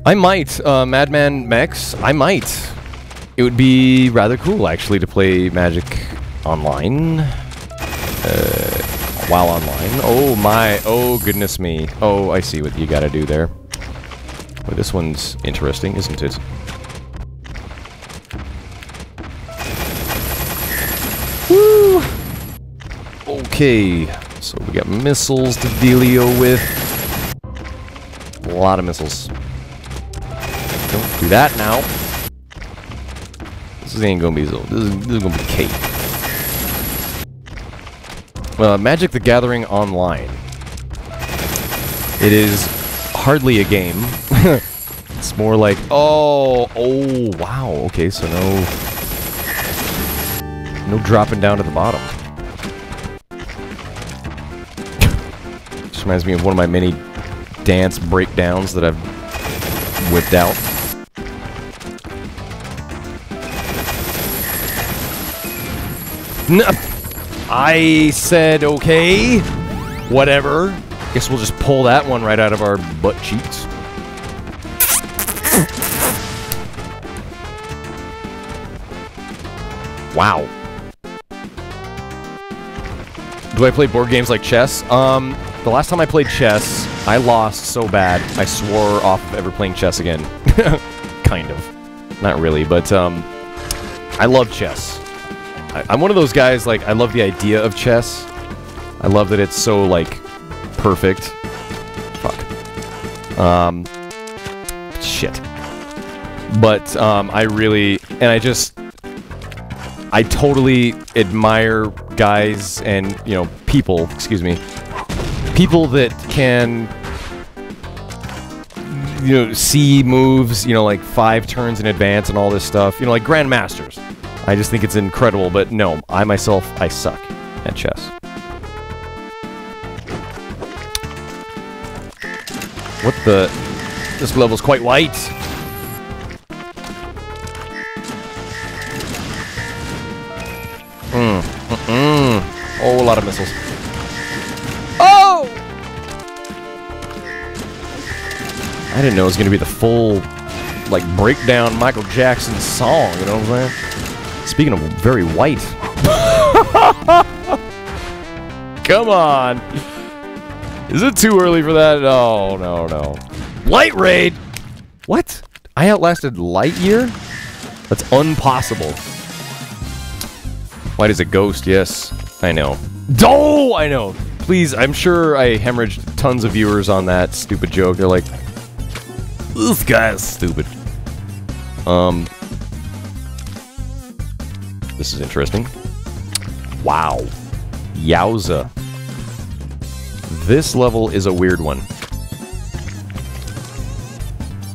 I might, uh, Madman Max. I might. It would be rather cool, actually, to play Magic online. Uh, while online. Oh my, oh goodness me. Oh, I see what you gotta do there. Well, this one's interesting, isn't it? Woo! Okay, so we got missiles to dealio with. A lot of missiles. Don't that now. This ain't gonna be so. This is, this is gonna be cake. Well, Magic the Gathering Online. It is hardly a game. (laughs) it's more like, oh, oh, wow. Okay, so no, no dropping down to the bottom. Just reminds me of one of my many dance breakdowns that I've whipped out. I said okay. Whatever. Guess we'll just pull that one right out of our butt cheeks. Wow. Do I play board games like chess? Um, the last time I played chess, I lost so bad, I swore off of ever playing chess again. (laughs) kind of. Not really, but, um, I love chess. I, I'm one of those guys, like, I love the idea of chess. I love that it's so, like, perfect. Fuck. Um, shit. But, um, I really, and I just, I totally admire guys and, you know, people, excuse me, people that can, you know, see moves, you know, like five turns in advance and all this stuff, you know, like grandmasters. I just think it's incredible, but no, I myself, I suck at chess. What the? This level's quite white. Mm. Mm-mm. Oh, a lot of missiles. Oh! I didn't know it was going to be the full, like, breakdown Michael Jackson song, you know what I'm saying? Speaking of very white. (laughs) Come on. Is it too early for that? No, no, no. Light Raid! What? I outlasted light year? That's impossible. White is a ghost, yes. I know. Oh, I know. Please, I'm sure I hemorrhaged tons of viewers on that stupid joke. They're like, this guy is stupid. Um, this is interesting. Wow. Yowza. This level is a weird one.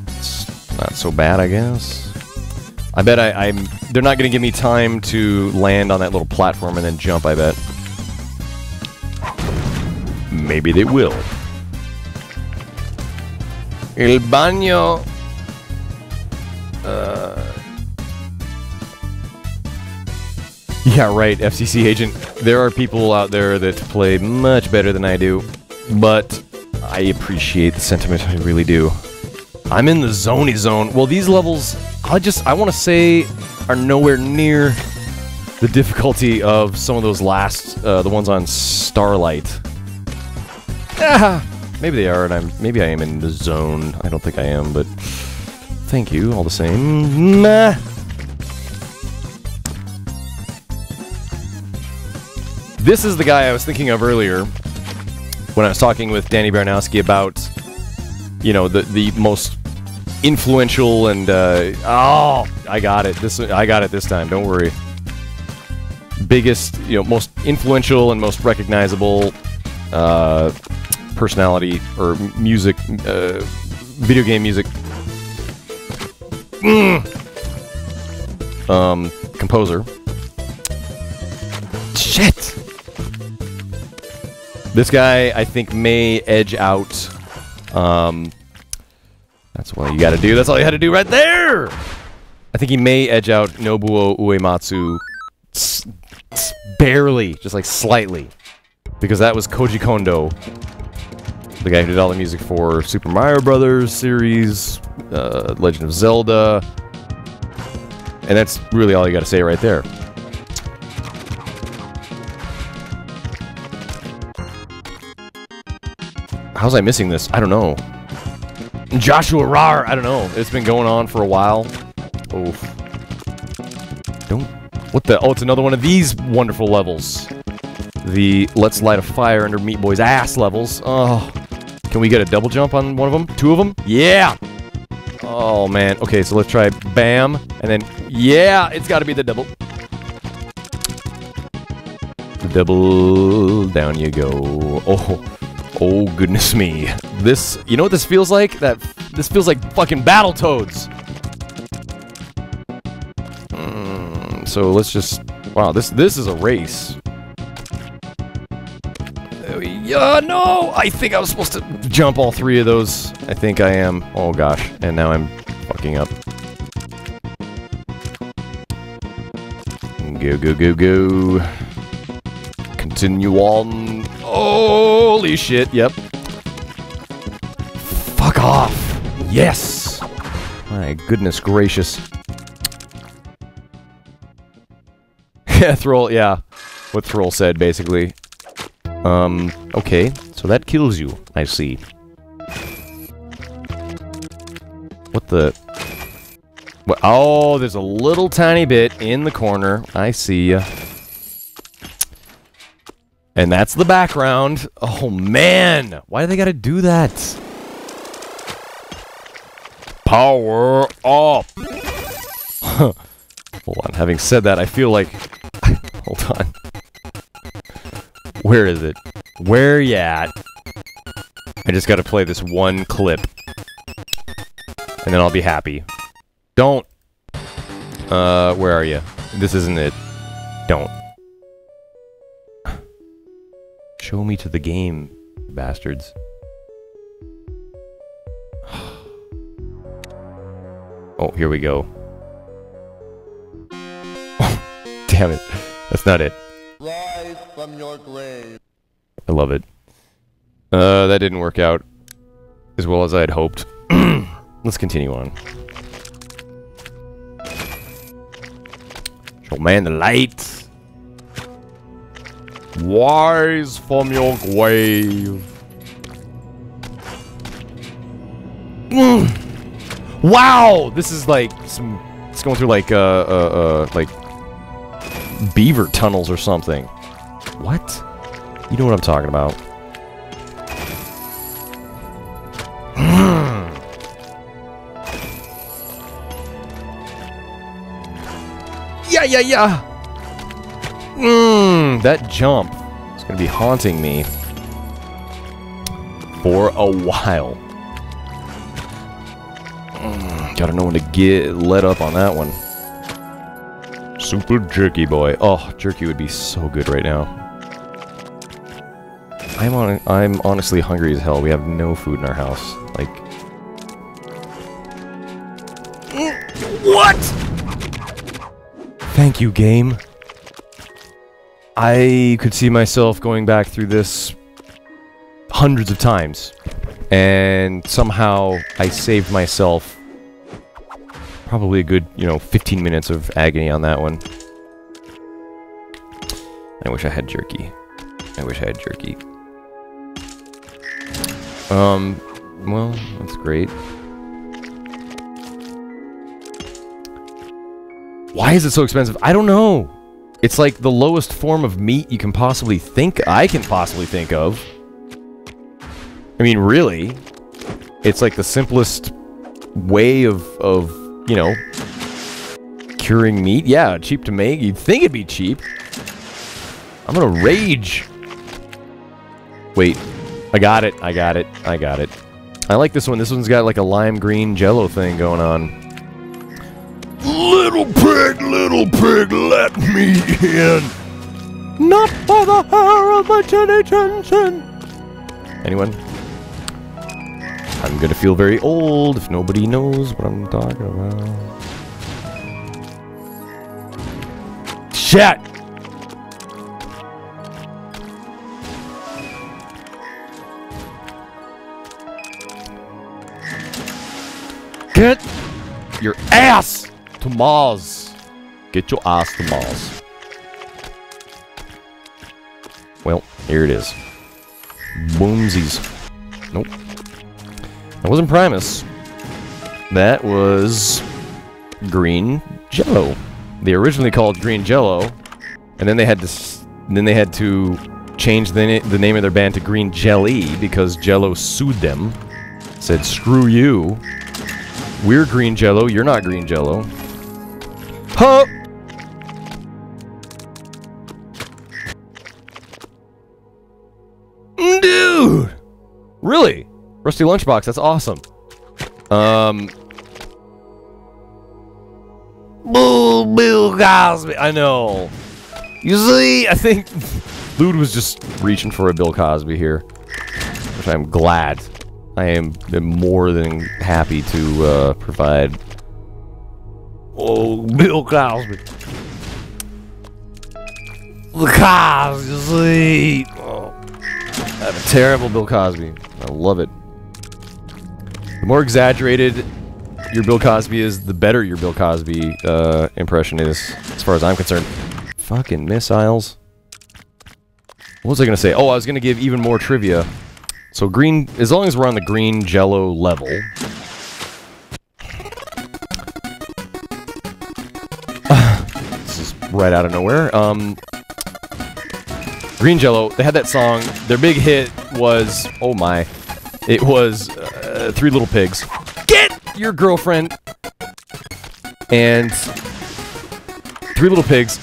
It's not so bad, I guess. I bet I, am They're not going to give me time to land on that little platform and then jump. I bet. Maybe they will. El baño. Uh. (laughs) Yeah, right, FCC agent. There are people out there that play much better than I do, but I appreciate the sentiment. I really do. I'm in the zony zone. Well, these levels, I just, I want to say, are nowhere near the difficulty of some of those last, uh, the ones on Starlight. Ah, maybe they are, and I'm, maybe I am in the zone. I don't think I am, but thank you all the same. Nah. This is the guy I was thinking of earlier when I was talking with Danny Baranowski about you know the the most influential and uh, oh I got it. This I got it this time. Don't worry. Biggest you know most influential and most recognizable uh, personality or music uh, video game music mm. um composer. Shit this guy I think may edge out um, that's what you gotta do. That's all you had to do right there! I think he may edge out Nobuo Uematsu barely, just like slightly. Because that was Koji Kondo. The guy who did all the music for Super Mario Brothers series, uh, Legend of Zelda. And that's really all you gotta say right there. How's I missing this? I don't know. Joshua Rar, I don't know. It's been going on for a while. Oof. Don't... What the... Oh, it's another one of these wonderful levels. The Let's Light a Fire Under Meat Boy's ass levels. Oh. Can we get a double jump on one of them? Two of them? Yeah! Oh, man. Okay, so let's try bam, and then... Yeah! It's gotta be the double... double, down you go. Oh, oh goodness me. This, you know what this feels like? That, this feels like fucking Battletoads. Mm, so let's just, wow, this, this is a race. Yeah, no! I think I was supposed to jump all three of those. I think I am. Oh gosh, and now I'm fucking up. Go, go, go, go. Continue on. Holy shit, yep. Fuck off. Yes! My goodness gracious. (laughs) yeah, Thrall, yeah. What Thrall said, basically. Um, okay. So that kills you, I see. What the... What? Oh, there's a little tiny bit in the corner. I see ya. And that's the background. Oh, man! Why do they gotta do that? Power up! (laughs) Hold on. Having said that, I feel like... (laughs) Hold on. Where is it? Where you at? I just gotta play this one clip. And then I'll be happy. Don't! Uh, where are you? This isn't it. Don't. Show me to the game, bastards. (sighs) oh, here we go. (laughs) Damn it. That's not it. Rise from your grave. I love it. Uh, that didn't work out as well as I had hoped. (clears throat) Let's continue on. Show man the light. Rise from your grave. Mm. Wow! This is like some... It's going through like, uh, uh, uh, like... Beaver tunnels or something. What? You know what I'm talking about. (clears throat) yeah, yeah, yeah! Mmm, that jump is going to be haunting me for a while. Mm, gotta know when to get let up on that one. Super Jerky Boy. Oh, Jerky would be so good right now. I'm on. I'm honestly hungry as hell. We have no food in our house. Like, what? Thank you, game. I could see myself going back through this hundreds of times, and somehow I saved myself probably a good, you know, 15 minutes of agony on that one. I wish I had jerky. I wish I had jerky. Um, well, that's great. Why is it so expensive? I don't know. It's like the lowest form of meat you can possibly think, I can possibly think of. I mean, really. It's like the simplest way of, of, you know, curing meat. Yeah, cheap to make. You'd think it'd be cheap. I'm gonna rage. Wait, I got it, I got it, I got it. I like this one. This one's got like a lime green jello thing going on. Little pig, little pig, let me in. Not by the hair of my Jenny Jensen. Anyone? I'm gonna feel very old if nobody knows what I'm talking about. Shit! Get your ass to Mars. Get your ass to Mars. Well, here it is. Boomsies. Nope. That wasn't Primus. That was Green Jello. They originally called Green Jello, and then they had to then they had to change the na the name of their band to Green Jelly because Jello sued them. Said, "Screw you. We're Green Jello. You're not Green Jello." Huh? Mm, dude! Really? Rusty Lunchbox, that's awesome. Um... Boo, Bill Cosby. I know. You see, I think Lude was just reaching for a Bill Cosby here. Which I'm glad. I am more than happy to uh, provide Oh, Bill Cosby. The Cosby. Oh, I have a terrible Bill Cosby. I love it. The more exaggerated your Bill Cosby is, the better your Bill Cosby uh, impression is, as far as I'm concerned. Fucking missiles. What was I gonna say? Oh, I was gonna give even more trivia. So green, as long as we're on the green jello level. Right out of nowhere. Um, green jello, they had that song. Their big hit was, oh my, it was uh, Three Little Pigs. Get your girlfriend and Three Little Pigs.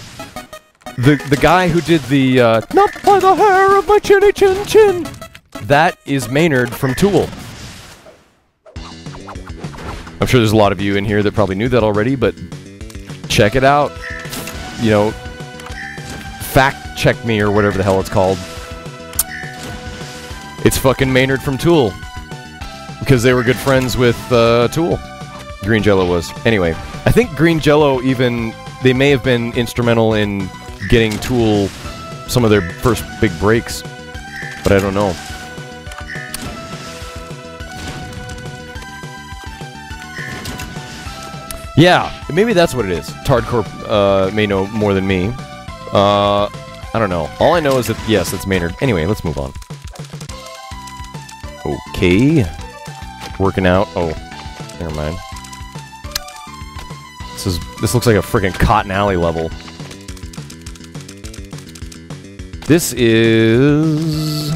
The the guy who did the uh, not by the hair of my chinny chin chin. That is Maynard from Tool. I'm sure there's a lot of you in here that probably knew that already, but check it out. You know, fact check me or whatever the hell it's called. It's fucking Maynard from Tool. Because they were good friends with uh, Tool. Green Jello was. Anyway, I think Green Jello even, they may have been instrumental in getting Tool some of their first big breaks, but I don't know. Yeah, maybe that's what it is. Tardcore uh, may know more than me. Uh, I don't know. All I know is that, yes, it's Maynard. Anyway, let's move on. Okay. Working out. Oh, never mind. This is this looks like a freaking Cotton Alley level. This is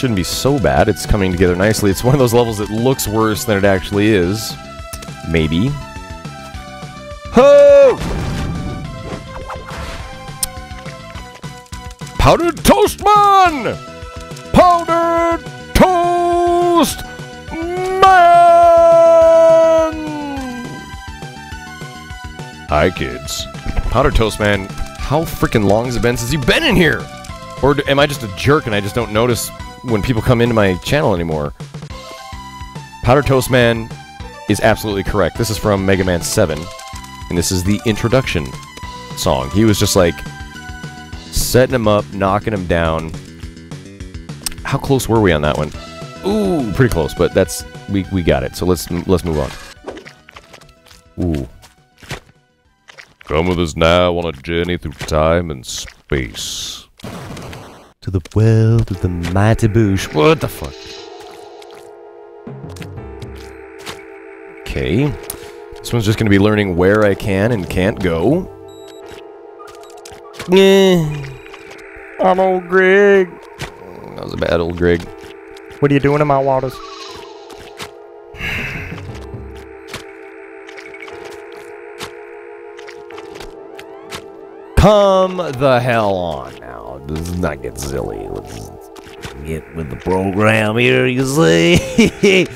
shouldn't be so bad. It's coming together nicely. It's one of those levels that looks worse than it actually is. Maybe. Ho! Powdered Toast Man! Powdered Toast Man! Hi, kids. Powdered Toast Man, how freaking long has it been since you've been in here? Or am I just a jerk and I just don't notice when people come into my channel anymore? Powder Toast Man is absolutely correct. This is from Mega Man 7, and this is the introduction song. He was just like setting him up, knocking him down. How close were we on that one? Ooh, pretty close, but that's we we got it. So let's let's move on. Ooh. Come with us now on a journey through time and space. To the world of the Mighty Boosh. What the fuck? Okay. This one's just gonna be learning where I can and can't go. I'm old Greg. Mm, that was a bad old Greg. What are you doing in my waters? Come the hell on. This is not get silly. Let's get with the program here, you see.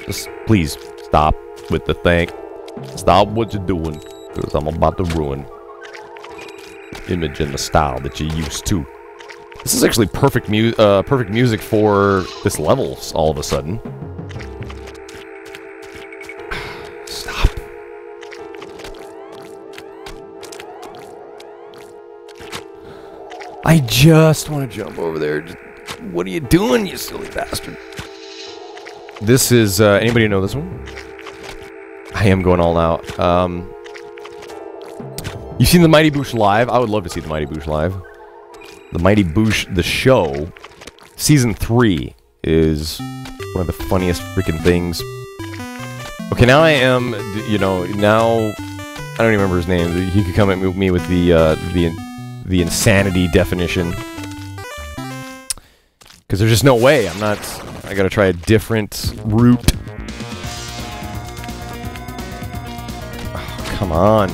(laughs) Just please stop with the thing. Stop what you're doing. Because I'm about to ruin image and the style that you're used to. This is actually perfect, mu uh, perfect music for this level all of a sudden. I just want to jump over there. What are you doing, you silly bastard? This is, uh, anybody know this one? I am going all out. Um, you've seen the Mighty Boosh live? I would love to see the Mighty Boosh live. The Mighty Boosh, the show, season three is one of the funniest freaking things. Okay, now I am, you know, now I don't even remember his name. He could come at me with the uh, the the insanity definition. Because there's just no way. I'm not. I gotta try a different route. Oh, come on.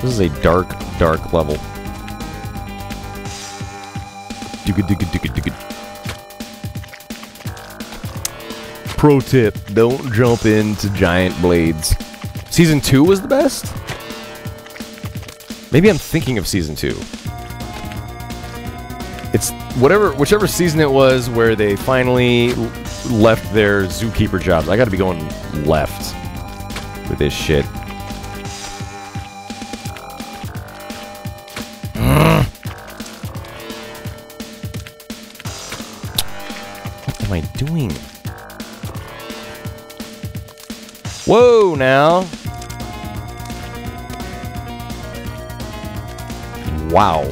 This is a dark, dark level. Pro tip, don't jump into giant blades. Season 2 was the best? Maybe I'm thinking of Season 2. It's whatever, whichever season it was where they finally left their zookeeper jobs. I gotta be going left with this shit. What am I doing? Whoa, now. Wow.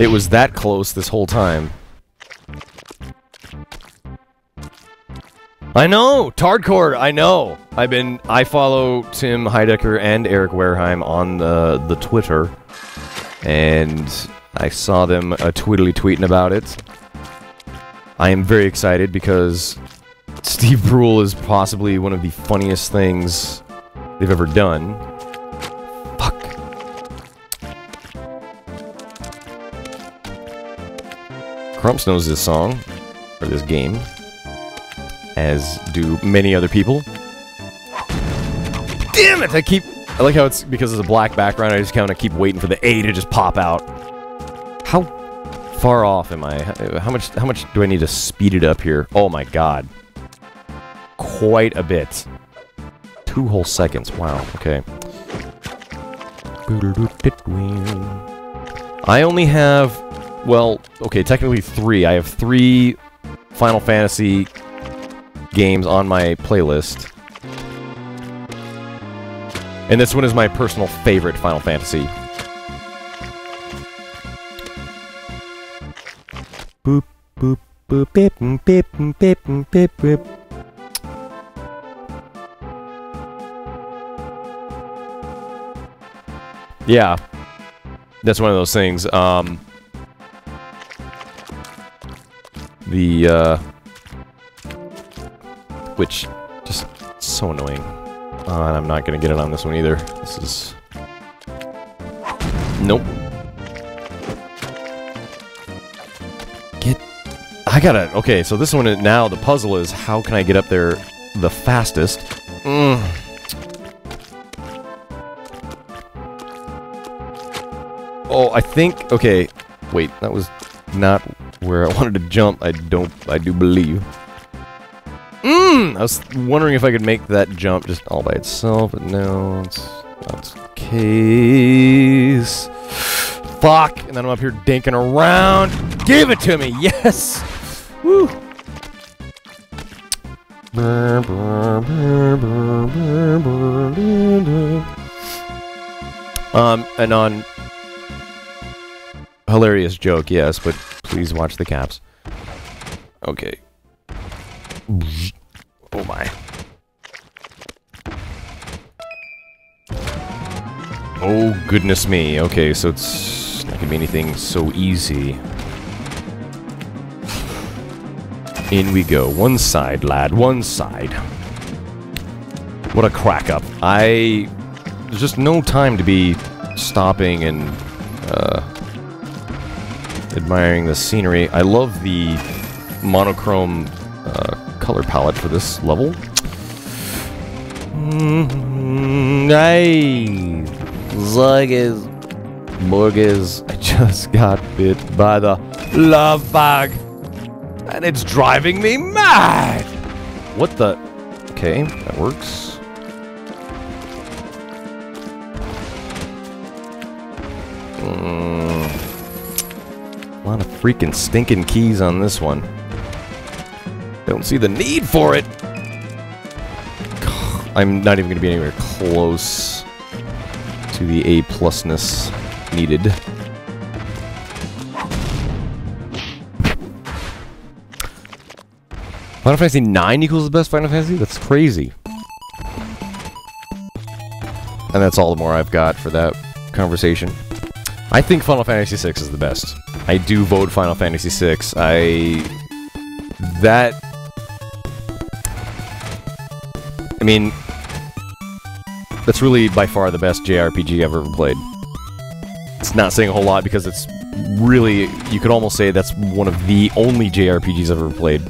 It was that close this whole time. I know! Tardcore, I know! I've been I follow Tim Heidecker and Eric Wareheim on the the Twitter. And I saw them uh, twiddly tweeting about it. I am very excited because Steve Brule is possibly one of the funniest things they've ever done. Crumps knows this song, or this game, as do many other people. Damn it! I keep. I like how it's because it's a black background. I just kind of keep waiting for the A to just pop out. How far off am I? How much? How much do I need to speed it up here? Oh my god! Quite a bit. Two whole seconds. Wow. Okay. I only have, well, okay, technically three. I have three Final Fantasy games on my playlist. And this one is my personal favorite Final Fantasy. Boop, boop, boop. Yeah. That's one of those things. Um, the, uh, which just so annoying. Uh, and I'm not gonna get it on this one either. This is... Nope. Get... I gotta... Okay, so this one now the puzzle is how can I get up there the fastest? Mm. Oh, I think... Okay. Wait, that was not where I wanted to jump. I don't... I do believe. Mmm! I was wondering if I could make that jump just all by itself, but no, it's not the case. Fuck! And then I'm up here dinking around. Give it to me! Yes! Woo! Um, and on hilarious joke, yes, but please watch the caps. Okay. Oh my. Oh goodness me. Okay, so it's not gonna be anything so easy. In we go. One side, lad. One side. What a crack up. I... There's just no time to be stopping and, uh... Admiring the scenery. I love the monochrome uh, color palette for this level. Mm-hmm. Hey! Zorges. Morges. I just got bit by the love bug. And it's driving me mad! What the... Okay, that works. A lot of freaking stinking keys on this one. Don't see the need for it! (sighs) I'm not even going to be anywhere close to the A-plusness needed. Final Fantasy 9 equals the best Final Fantasy? That's crazy. And that's all the more I've got for that conversation. I think Final Fantasy VI is the best. I do vote Final Fantasy VI. I... That... I mean... That's really by far the best JRPG I've ever played. It's not saying a whole lot because it's really, you could almost say that's one of the only JRPGs I've ever played.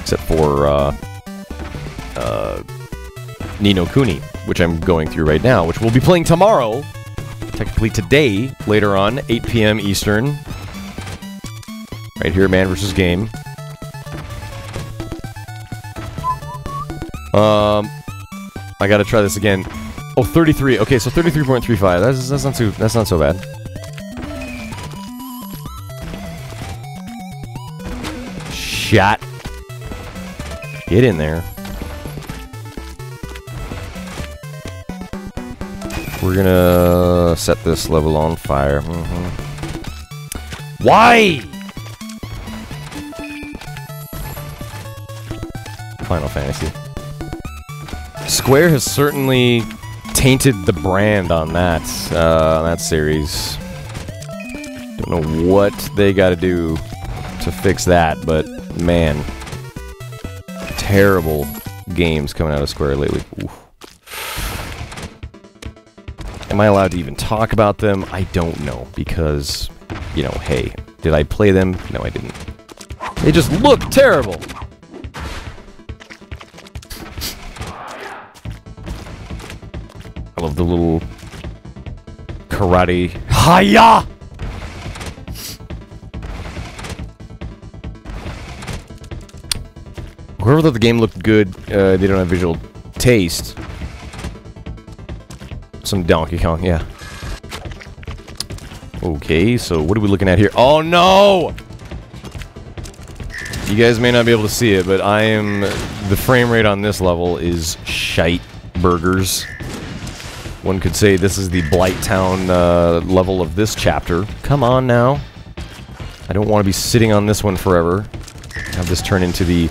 Except for, uh, uh, Ni no Kuni, which I'm going through right now, which we'll be playing tomorrow. Technically today, later on, 8 p.m. Eastern. Right here, Man versus Game. Um, I gotta try this again. Oh, 33. Okay, so 33.35. That's that's not too that's not so bad. Shot. Get in there. We're gonna set this level on fire. Mm -hmm. Why? Final Fantasy. Square has certainly tainted the brand on that uh, that series. Don't know what they got to do to fix that, but man, terrible games coming out of Square lately. Oof. Am I allowed to even talk about them? I don't know because, you know, hey, did I play them? No, I didn't. They just look terrible. I love the little karate. Hiya! Whoever thought the game looked good, uh, they don't have visual taste. Some Donkey Kong, yeah. Okay, so what are we looking at here? Oh no! You guys may not be able to see it, but I am... The frame rate on this level is shite burgers. One could say this is the Blighttown uh, level of this chapter. Come on now. I don't want to be sitting on this one forever. Have this turn into the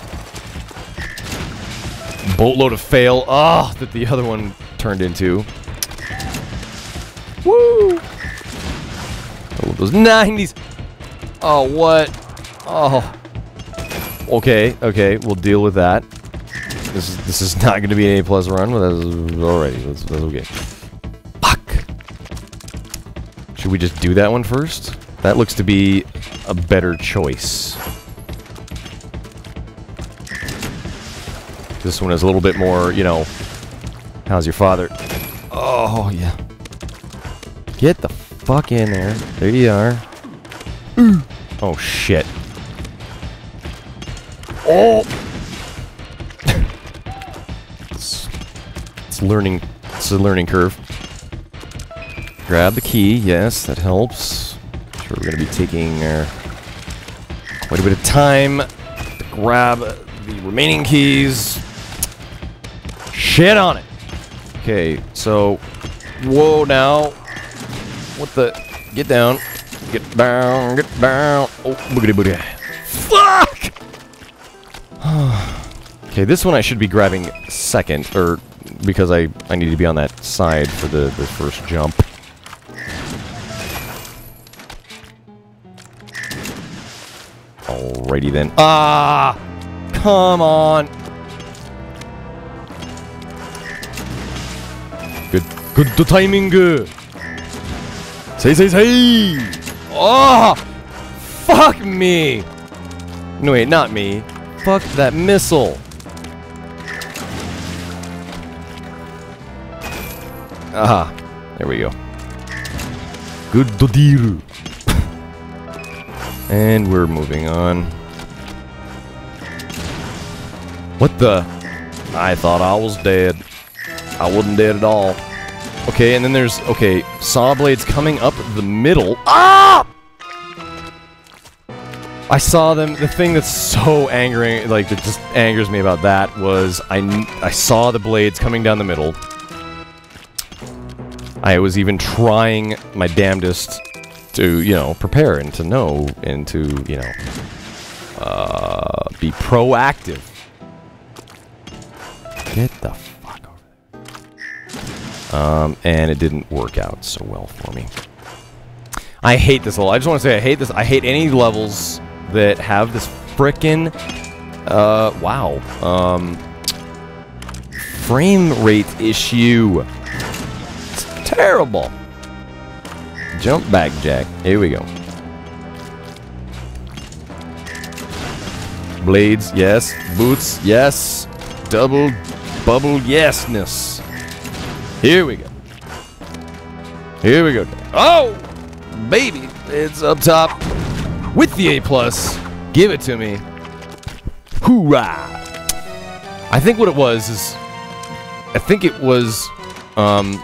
boatload of fail ah that the other one turned into. Those 90s! Oh, what? Oh. Okay, okay, we'll deal with that. This is this is not going to be an A plus run, but that's alrighty. That's, that's okay. Fuck. Should we just do that one first? That looks to be a better choice. This one is a little bit more, you know. How's your father? Oh yeah. Get the fuck in there. There you are. (clears throat) Oh shit. Oh. it's, it's learning. It's a learning curve. Grab the key. Yes, that helps. Sure, we're gonna be taking uh, quite a bit of time to grab the remaining keys. Shit on it. Okay, so whoa now. What the? Get down. Get down. Get down. Oh, boogity boogity. Fuck! (sighs) okay, this one I should be grabbing second, or because I, I need to be on that side for the, the first jump. Alrighty then. Ah! Come on! Good, good timing. Say, say, say! Oh! Fuck me! No, wait, not me. Fuck that missile. Aha. There we go. Good deal. and we're moving on. What the? I thought I was dead. I wasn't dead at all. Okay, and then there's, okay, saw blades coming up the middle. Ah! I saw them, the thing that's so angering, like, that just angers me about that was I, I saw the blades coming down the middle. I was even trying my damnedest to, you know, prepare and to know and to, you know, uh, be proactive. Get the. Um, and it didn't work out so well for me. I hate this level. I just want to say I hate this. I hate any levels that have this frickin' uh, wow. Um, frame rate issue. It's terrible. Jump back, Jack. Here we go. Blades, yes. Boots, yes. Double, bubble, yesness. Here we go. Here we go. Oh, baby, it's up top with the A plus. Give it to me. Hoorah! I think what it was is, I think it was, um,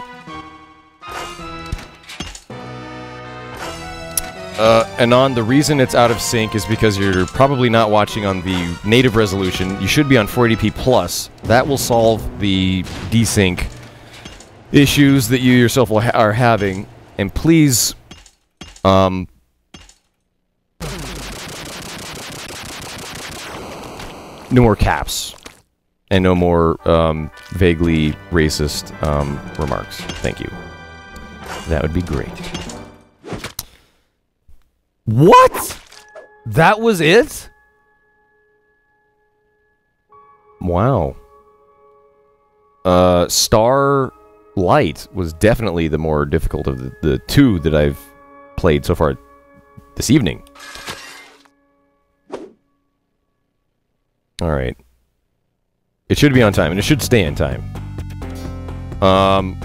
Uh, Anon, the reason it's out of sync is because you're probably not watching on the native resolution. You should be on 480p plus. That will solve the desync issues that you yourself are having. And please, um, no more caps and no more um, vaguely racist um, remarks. Thank you. That would be great. What? That was it? Wow. Uh, Star Light was definitely the more difficult of the, the two that I've played so far this evening. Alright. It should be on time, and it should stay in time. Um,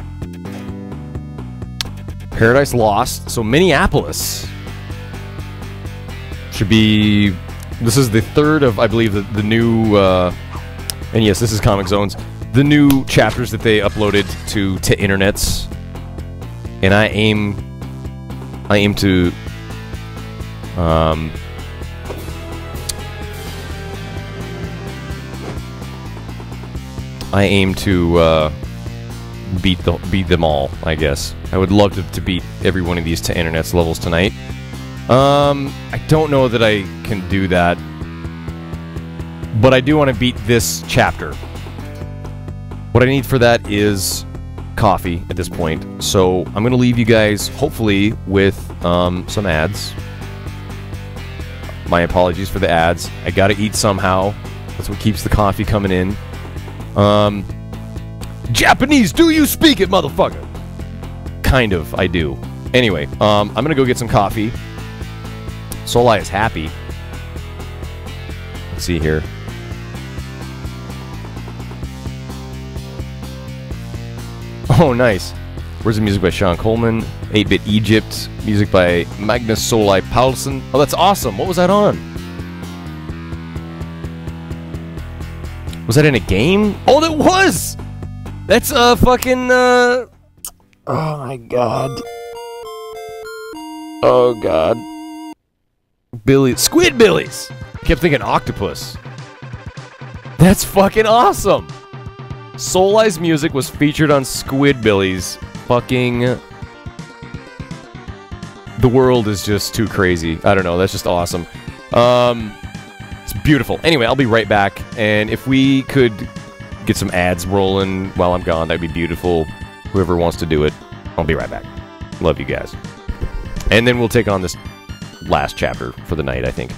Paradise Lost. So Minneapolis should be. This is the third of, I believe, the, the new. Uh, and yes, this is Comic Zones. The new chapters that they uploaded to to internets, and I aim. I aim to. Um, I aim to uh, beat the beat them all. I guess I would love to, to beat every one of these to internet's levels tonight. Um, I don't know that I can do that, but I do want to beat this chapter. What I need for that is coffee at this point, so I'm going to leave you guys, hopefully, with um, some ads. My apologies for the ads. I got to eat somehow. That's what keeps the coffee coming in. Um, Japanese, do you speak it, motherfucker? Kind of, I do. Anyway, um, I'm gonna go get some coffee. SoulEye is happy. Let's see here. Oh, nice. Where's the music by Sean Coleman? 8-Bit Egypt. Music by Magnus SoulEye Pålsson. Oh, that's awesome. What was that on? Was that in a game? Oh, that was! That's, uh, fucking, uh... Oh my god. Oh, God. Billy... Squidbillies! Kept thinking octopus. That's fucking awesome! SoulEye's music was featured on Squidbillies. Fucking... The world is just too crazy. I don't know, that's just awesome. Um... It's beautiful. Anyway, I'll be right back, and if we could get some ads rolling while I'm gone, that'd be beautiful. Whoever wants to do it, I'll be right back. Love you guys. And then we'll take on this last chapter for the night, I think.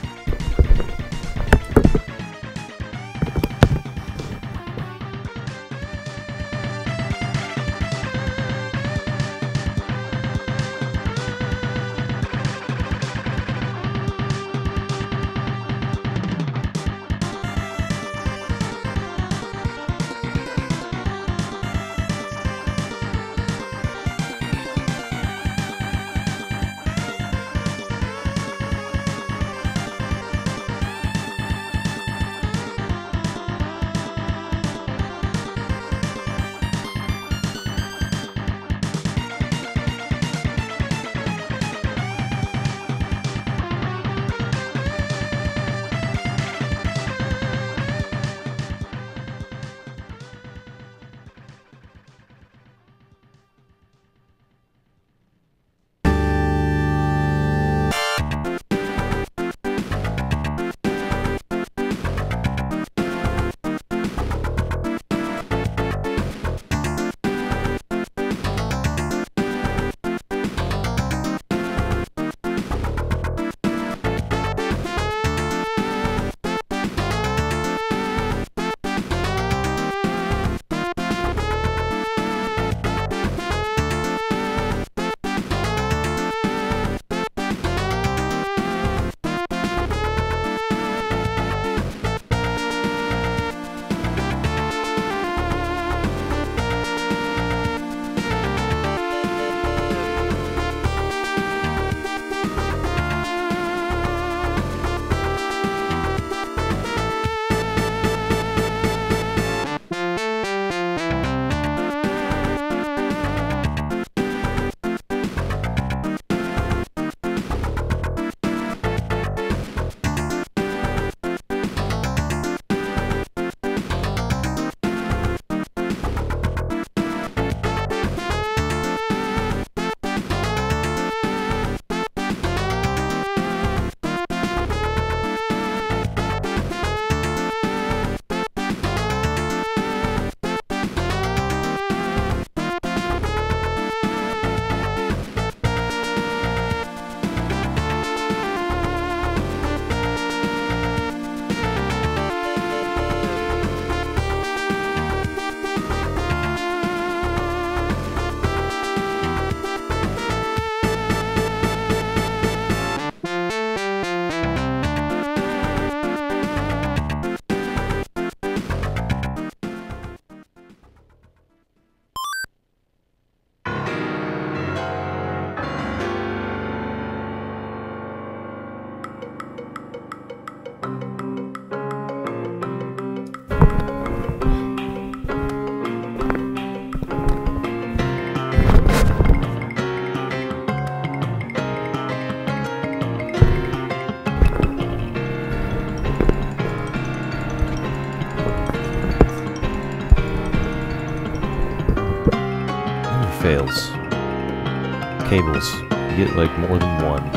Cables. You get like more than one,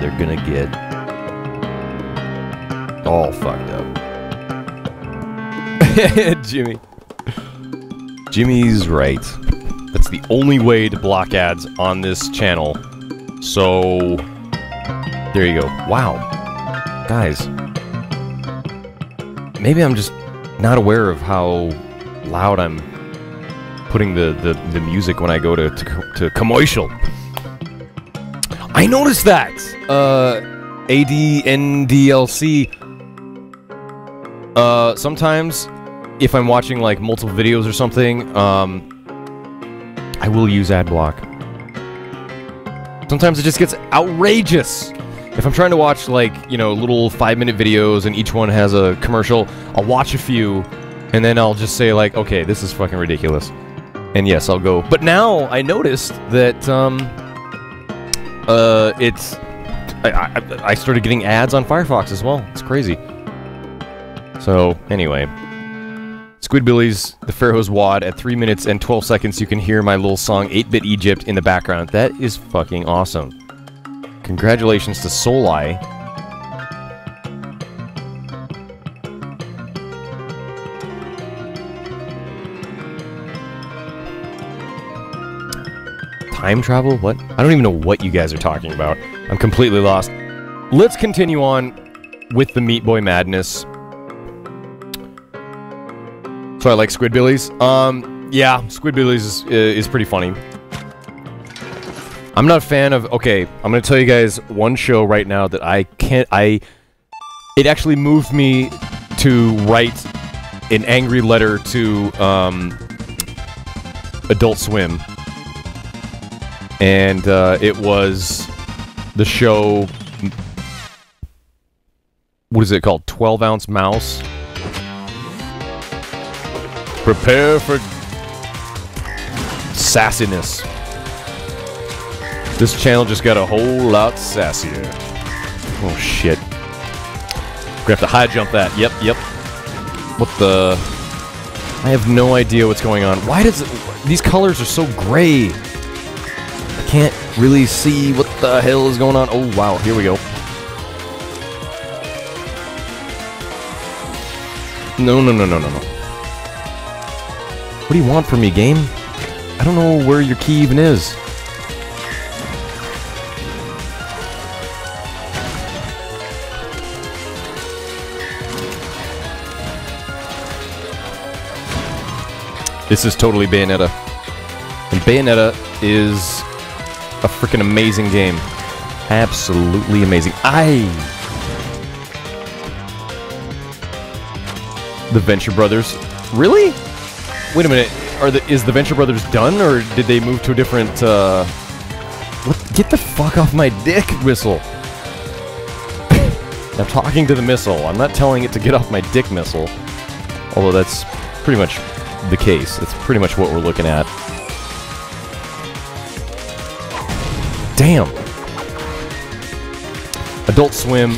they're gonna get all fucked up. (laughs) Jimmy. Jimmy's right. That's the only way to block ads on this channel. So, there you go. Wow. Guys. Maybe I'm just not aware of how loud I'm putting the, the, the music when I go to, to, to commercial. I noticed that! Uh, ADNDLC. Uh, sometimes, if I'm watching, like, multiple videos or something, um, I will use ad block. Sometimes it just gets outrageous. If I'm trying to watch, like, you know, little five-minute videos and each one has a commercial, I'll watch a few, and then I'll just say, like, okay, this is fucking ridiculous. And yes, I'll go. But now I noticed that, um, uh, it's... I, I, I started getting ads on Firefox as well. It's crazy. So, anyway. Squidbillies, the Pharaoh's Wad, at 3 minutes and 12 seconds you can hear my little song 8-Bit Egypt in the background. That is fucking awesome. Congratulations to SoulEye. Time travel? What? I don't even know what you guys are talking about. I'm completely lost. Let's continue on with the Meat Boy madness. So I like Squidbillies. Um, yeah, Squidbillies is, is pretty funny. I'm not a fan of. Okay, I'm gonna tell you guys one show right now that I can't. I. It actually moved me to write an angry letter to um, Adult Swim, and uh, it was the show. What is it called? Twelve ounce mouse. Prepare for sassiness. This channel just got a whole lot sassier. Oh shit. Gonna have to high jump that. Yep, yep. What the... I have no idea what's going on. Why does it... These colors are so gray. Can't really see what the hell is going on. Oh, wow. Here we go. No, no, no, no, no, no. What do you want from me, game? I don't know where your key even is. This is totally Bayonetta. And Bayonetta is a freaking amazing game. Absolutely amazing. I. The Venture Brothers. Really? Wait a minute. Are the is the Venture Brothers done, or did they move to a different? Uh... What? Get the fuck off my dick, missile. (laughs) I'm talking to the missile. I'm not telling it to get off my dick, missile. Although that's pretty much the case. That's pretty much what we're looking at. Damn. Adult Swim.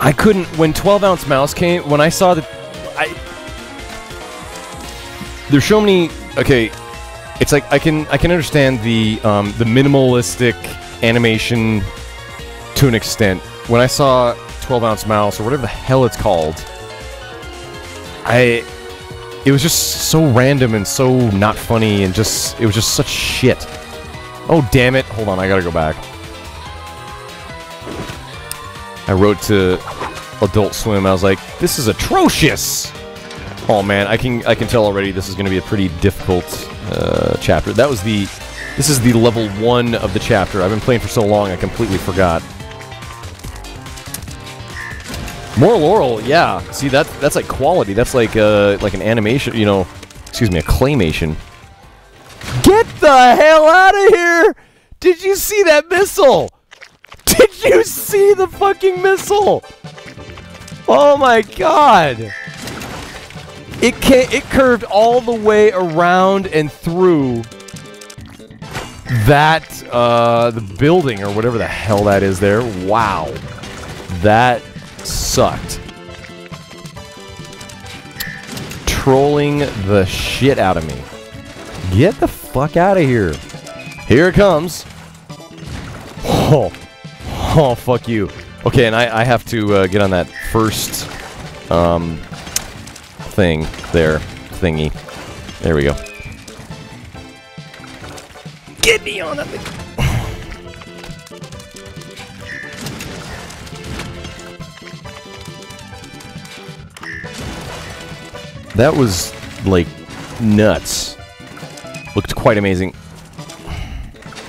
I couldn't when 12 ounce mouse came when I saw that I there's so many okay it's like I can I can understand the um, the minimalistic animation to an extent when I saw 12 ounce mouse or whatever the hell it's called I it was just so random and so not funny and just it was just such shit. Oh damn it. Hold on, I gotta go back. I wrote to Adult Swim, I was like, this is atrocious! Oh man, I can I can tell already this is gonna be a pretty difficult uh, chapter. That was the this is the level one of the chapter. I've been playing for so long I completely forgot. Moral Orel, yeah. See that that's like quality. That's like uh like an animation, you know, excuse me, a claymation. Get the hell out of here! Did you see that missile? Did you see the fucking missile? Oh my god! It can it curved all the way around and through that uh the building or whatever the hell that is there. Wow. That sucked. Trolling the shit out of me. Get the fuck out of here. Here it comes. Oh, oh, fuck you. Okay, and I, I have to uh, get on that first um, thing there, thingy. There we go. Get me on that thing. That was like nuts. Looked quite amazing.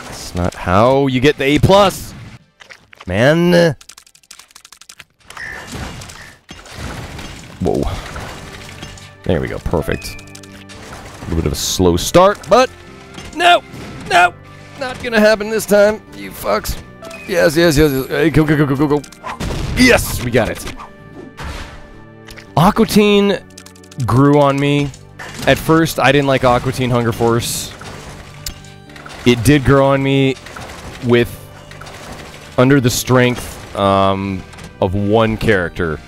That's not how you get the A plus, man. Whoa. There we go. Perfect. A little bit of a slow start, but no, no, not gonna happen this time. You fucks. Yes, yes, yes. yes. Hey, go, go, go, go, go, go. Yes, we got it. Aqua Teen grew on me. At first, I didn't like Aqua Teen Hunger Force. It did grow on me with under the strength um, of one character,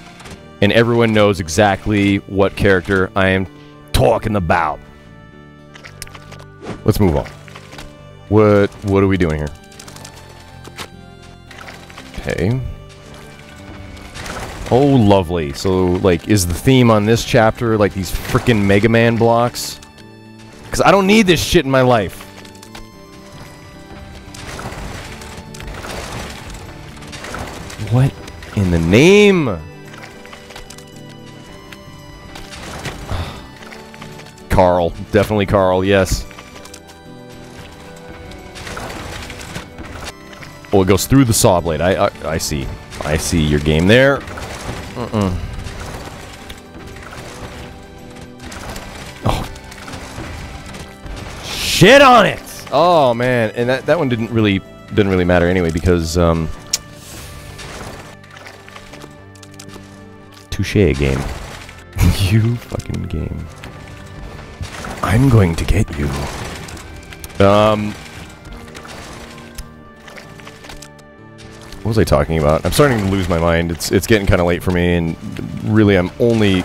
and everyone knows exactly what character I am talking about. Let's move on. What what are we doing here? Okay. Oh, lovely. So, like, is the theme on this chapter like these freaking Mega Man blocks? Because I don't need this shit in my life. What in the name? (sighs) Carl. Definitely Carl, yes. Oh, it goes through the saw blade. I, I, I see. I see your game there. Mm-mm. Oh. Shit on it! Oh man, and that, that one didn't really didn't really matter anyway because um Touche game. (laughs) you fucking game. I'm going to get you. Um was I talking about? I'm starting to lose my mind. It's it's getting kind of late for me, and really, I'm only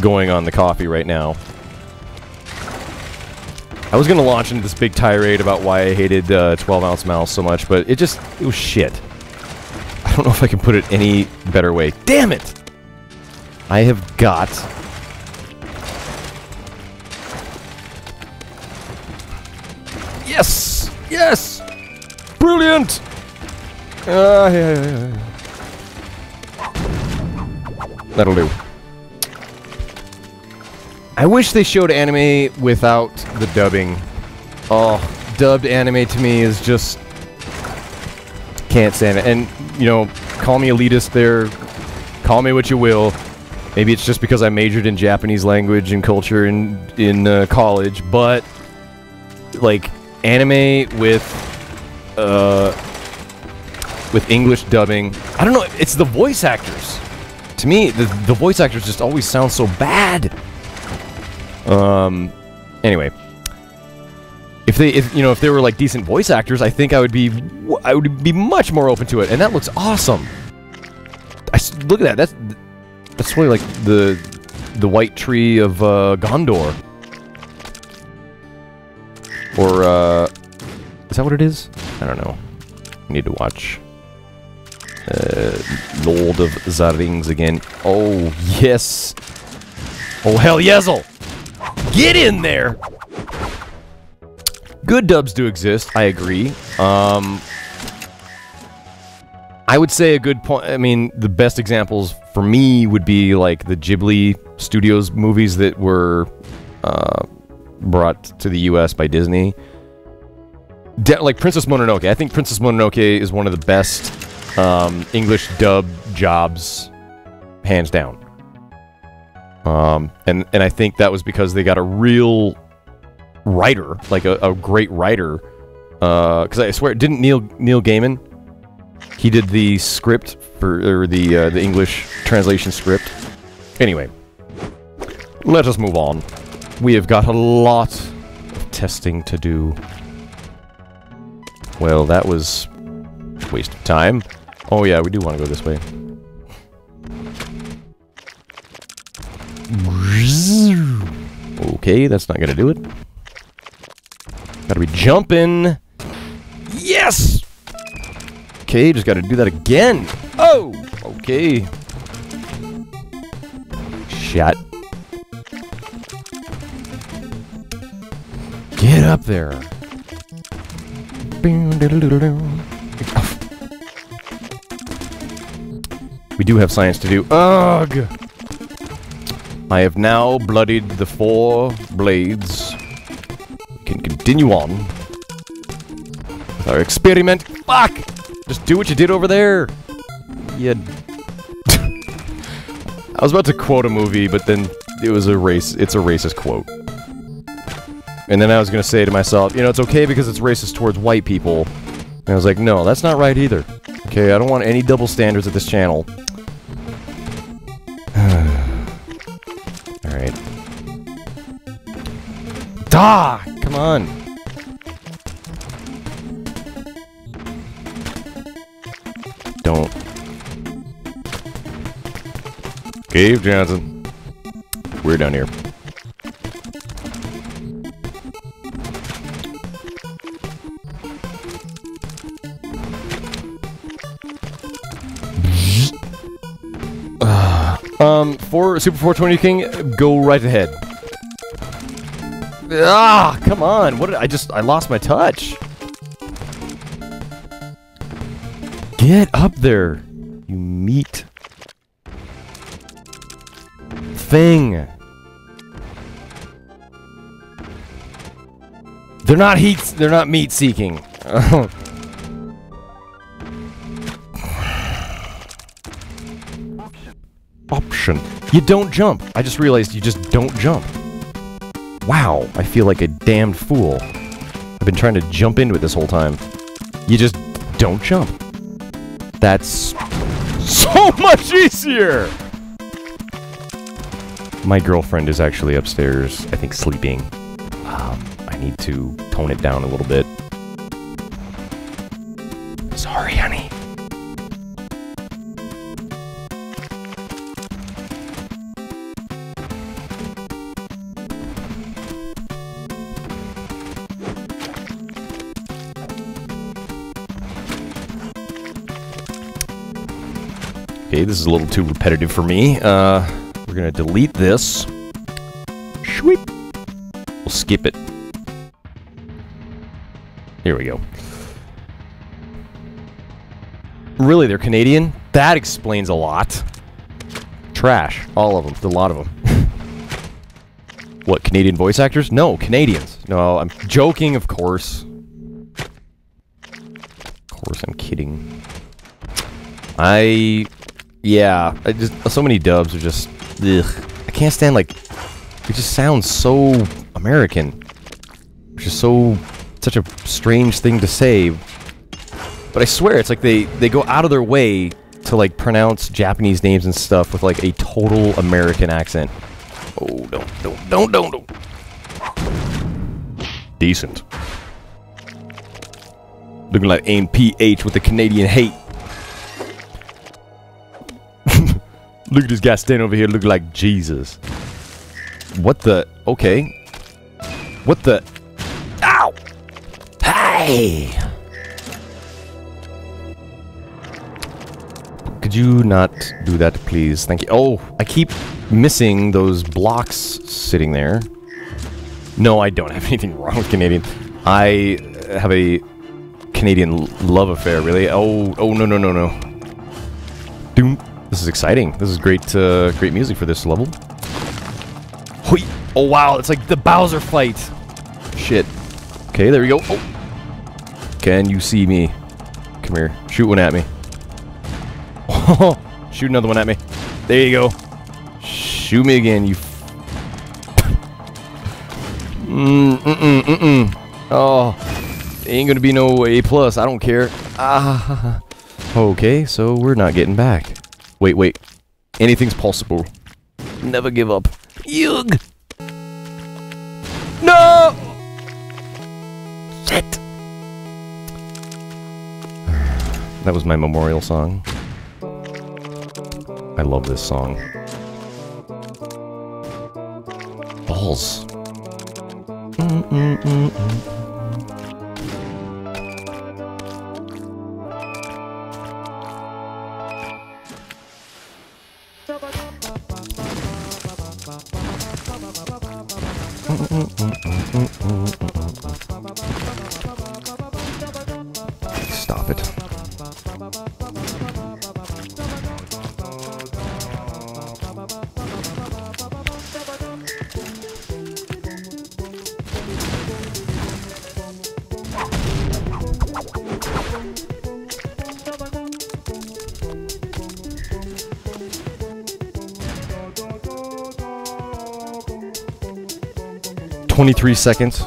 going on the coffee right now. I was gonna launch into this big tirade about why I hated uh, 12 ounce mouse so much, but it just it was shit. I don't know if I can put it any better way. Damn it! I have got Yes! Yes! Brilliant! That'll do. I wish they showed anime without the dubbing. Oh, dubbed anime to me is just... Can't stand it. And, you know, call me elitist there. Call me what you will. Maybe it's just because I majored in Japanese language and culture in, in uh, college, but... Like, anime with... Uh, with English dubbing. I don't know, it's the voice actors. To me, the, the voice actors just always sound so bad. Um, anyway. If they, if, you know, if they were like decent voice actors, I think I would be, I would be much more open to it. And that looks awesome. I, look at that, that's, that's really like the, the white tree of, uh, Gondor. Or, uh, is that what it is? I don't know. Need to watch uh, Lord of the Rings again. Oh, yes. Oh, hell yezel. Get in there. Good dubs do exist. I agree. Um, I would say a good point. I mean, the best examples for me would be like the Ghibli Studios movies that were uh, brought to the U.S. by Disney. De- like Princess Mononoke. I think Princess Mononoke is one of the best um, English dub jobs, hands down. Um, and and I think that was because they got a real writer, like a, a great writer. Because I swear, didn't Neil Neil Gaiman? He did the script for or the uh, the English translation script. Anyway, let us move on. We have got a lot of testing to do. Well, that was a waste of time. Oh yeah, we do want to go this way. Okay, that's not gonna do it. Gotta be jumping Yes! Okay, just gotta do that again. Oh! Okay. Shut. Get up there. We do have science to do. Ugh! I have now bloodied the four blades. We can continue on with our experiment. Fuck! Just do what you did over there. You. (laughs) I was about to quote a movie, but then it was a race. It's a racist quote. And then I was gonna say to myself, you know, it's okay because it's racist towards white people. And I was like, no, that's not right either. Okay, I don't want any double standards at this channel. (sighs) Alright. Da! Come on! Don't. Cave Johnson. We're down here. Um, for Super 420 King, go right ahead. Ah, come on. What did I just I lost my touch. Get up there. You meat thing. They're not heat they're not meat seeking. (laughs) option. You don't jump. I just realized you just don't jump. Wow, I feel like a damned fool. I've been trying to jump into it this whole time. You just don't jump. That's so (laughs) much easier! My girlfriend is actually upstairs, I think sleeping. Um, I need to tone it down a little bit. Sorry, honey. Okay, this is a little too repetitive for me. Uh, we're gonna delete this. Sweep. We'll skip it. Here we go. Really, they're Canadian? That explains a lot. Trash. All of them. A lot of them. what, Canadian voice actors? No, Canadians. No, I'm joking, of course. Of course, I'm kidding. I yeah, I just so many dubs are just ugh. I can't stand like it just sounds so American. Which is so such a strange thing to say. But I swear it's like they they go out of their way to like pronounce Japanese names and stuff with like a total American accent. Oh, don't don't don't don't don't. Decent. Looking like aim PH with the Canadian hate. Look at this guy standing over here looking like Jesus. What the? Okay. What the? Ow! Hey! Could you not do that, please? Thank you. Oh, I keep missing those blocks sitting there. No, I don't have (laughs) anything wrong with Canadian. I have a Canadian love affair, really. Oh, oh, no, no, no, no. Doom. This is exciting. This is great, uh, great music for this level. Hoi! Oh wow, it's like the Bowser fight. Shit. Okay, there we go. Oh. Can you see me? Come here. Shoot one at me. Oh, (laughs) shoot another one at me. There you go. Shoot me again, you. mm, mm, mm, mm, mm. Oh, ain't gonna be no A plus. I don't care. Ah. (laughs) Okay, so we're not getting back. Wait, wait. Anything's possible. Never give up. Yug! No! Shit! That was my memorial song. I love this song. Balls. Mm -mm -mm 23 seconds.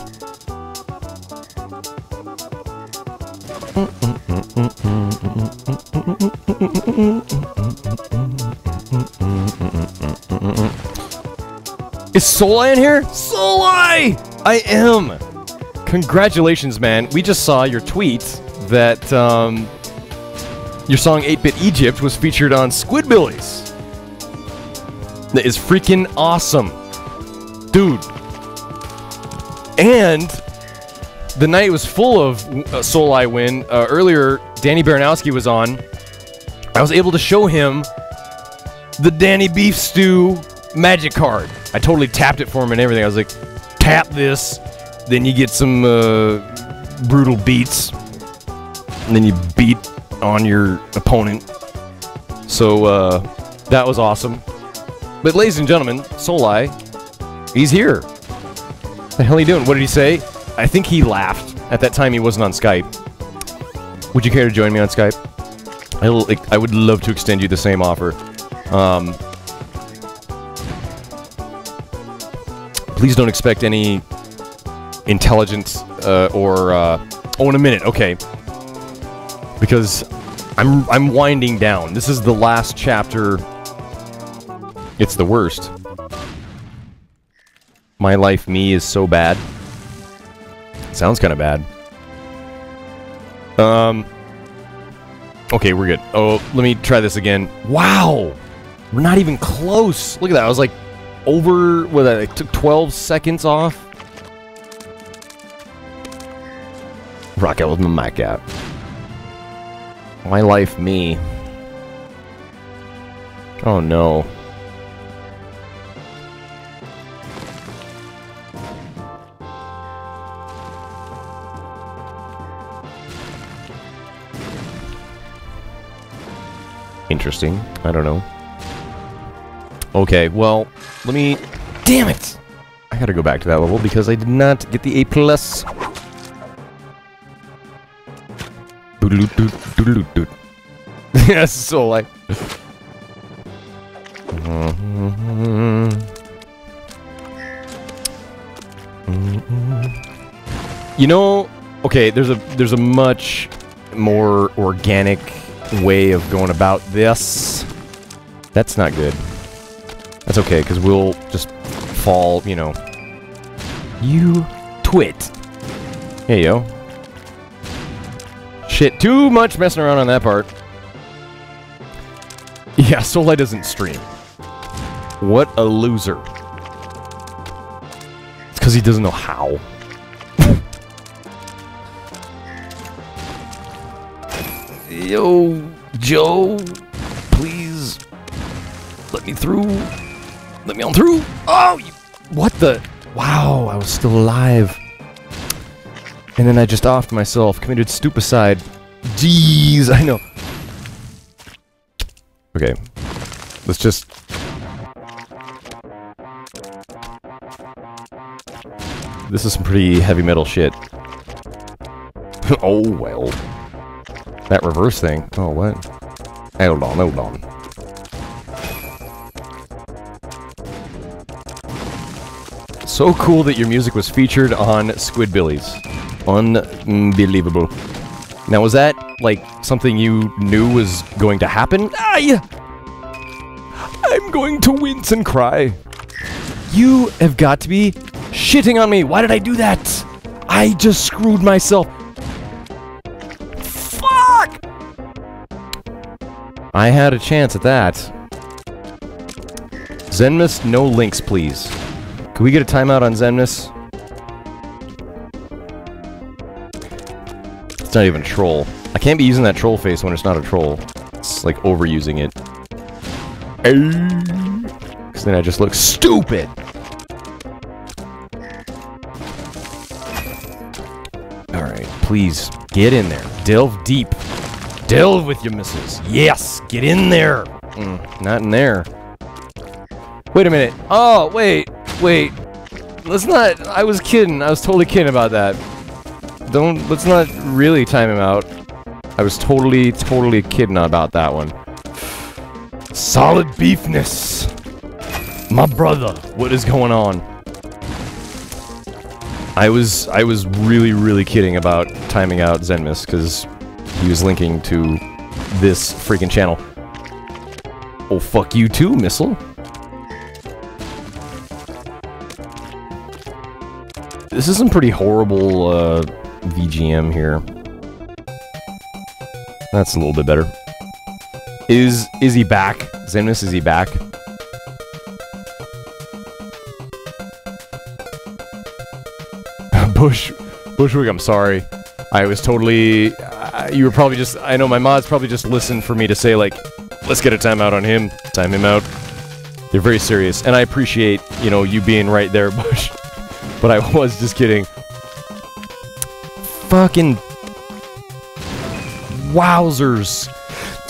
Is SoulEye in here? SoulEye! I am! Congratulations, man. We just saw your tweet that um, your song 8-Bit Egypt was featured on Squidbillies. That is freaking awesome. And the night was full of uh, SoulEye win. Uh, earlier, Danny Baranowski was on. I was able to show him the Danny Beef Stew magic card. I totally tapped it for him and everything. I was like, tap this, then you get some uh, brutal beats, and then you beat on your opponent. So uh, that was awesome. But ladies and gentlemen, SoulEye, he's here. The hell are you doing? What did he say? I think he laughed. At that time, he wasn't on Skype. Would you care to join me on Skype? I, I would love to extend you the same offer. Um, please don't expect any intelligence uh, or uh, oh in a minute okay because I'm I'm winding down this is the last chapter it's the worst my life me is so bad sounds kind of bad um okay we're good oh let me try this again wow we're not even close look at that I was like over what I took 12 seconds off. Rock out with my mic out. My life, me. Oh no. Interesting. I don't know. Okay, well, let me... Damn it! I gotta go back to that level because I did not get the A+. plus. (laughs) Yes, so like... You know, okay, there's a there's a much more organic way of going about this. That's not good. That's okay, because we'll just fall, you know. You twit. Hey, yo. Shit, too much messing around on that part. Yeah, SoulEye doesn't stream. What a loser. It's because he doesn't know how. Yo, Joe, please let me through. Let me on through. Oh, you, what the? Wow, I was still alive. And then I just offed myself, committed stupicide. Jeez, I know. Okay, let's just. This is some pretty heavy metal shit. (laughs) oh well. That reverse thing. Oh, what? Hold on, hold on. So cool that your music was featured on Squidbillies. Unbelievable. Now, was that, like, something you knew was going to happen? Ah, I'm going to wince and cry. You have got to be shitting on me. Why did I do that? I just screwed myself. I had a chance at that. Zenmus, no links, please. Can we get a timeout on Zenmus? It's not even a troll. I can't be using that troll face when it's not a troll. It's like overusing it. Because then I just look stupid! Alright, please, get in there. Delve deep. Delve with your missiles. Yes! Get in there. Mm, not in there. Wait a minute. Oh, wait, wait. Let's not. I was kidding. I was totally kidding about that. Don't. Let's not really time him out. I was totally, totally kidding about that one. Solid beefness. My brother, what is going on? I was I was really really kidding about timing out Zenmus because he was linking to this freaking channel. Oh fuck you too, missile. This is some pretty horrible uh, VGM here. That's a little bit better. Is is he back? Zenmus, is he back? (laughs) Bush, Bushwick, I'm sorry. I was totally. Uh, you were probably just. I know my mods probably just listened for me to say like, let's get a timeout on him. Time him out. They're very serious, and I appreciate you know you being right there, (laughs) Bush. but I was just kidding. Fucking wowzers!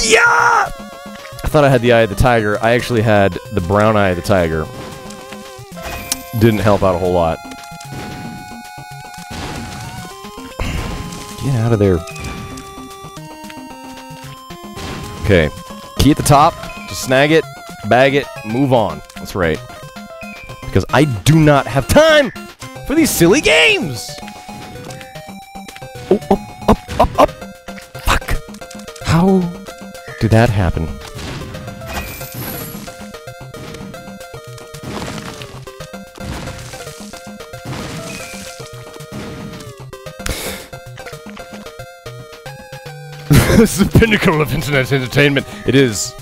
Yeah! I thought I had the eye of the tiger. I actually had the brown eye of the tiger. Didn't help out a whole lot. Get out of there. Okay. Key at the top. Just snag it, bag it, move on. That's right. Because I do not have time for these silly games! Oh, up, up, up, up! Fuck! How did that happen? (laughs) this is the pinnacle of internet entertainment. It is.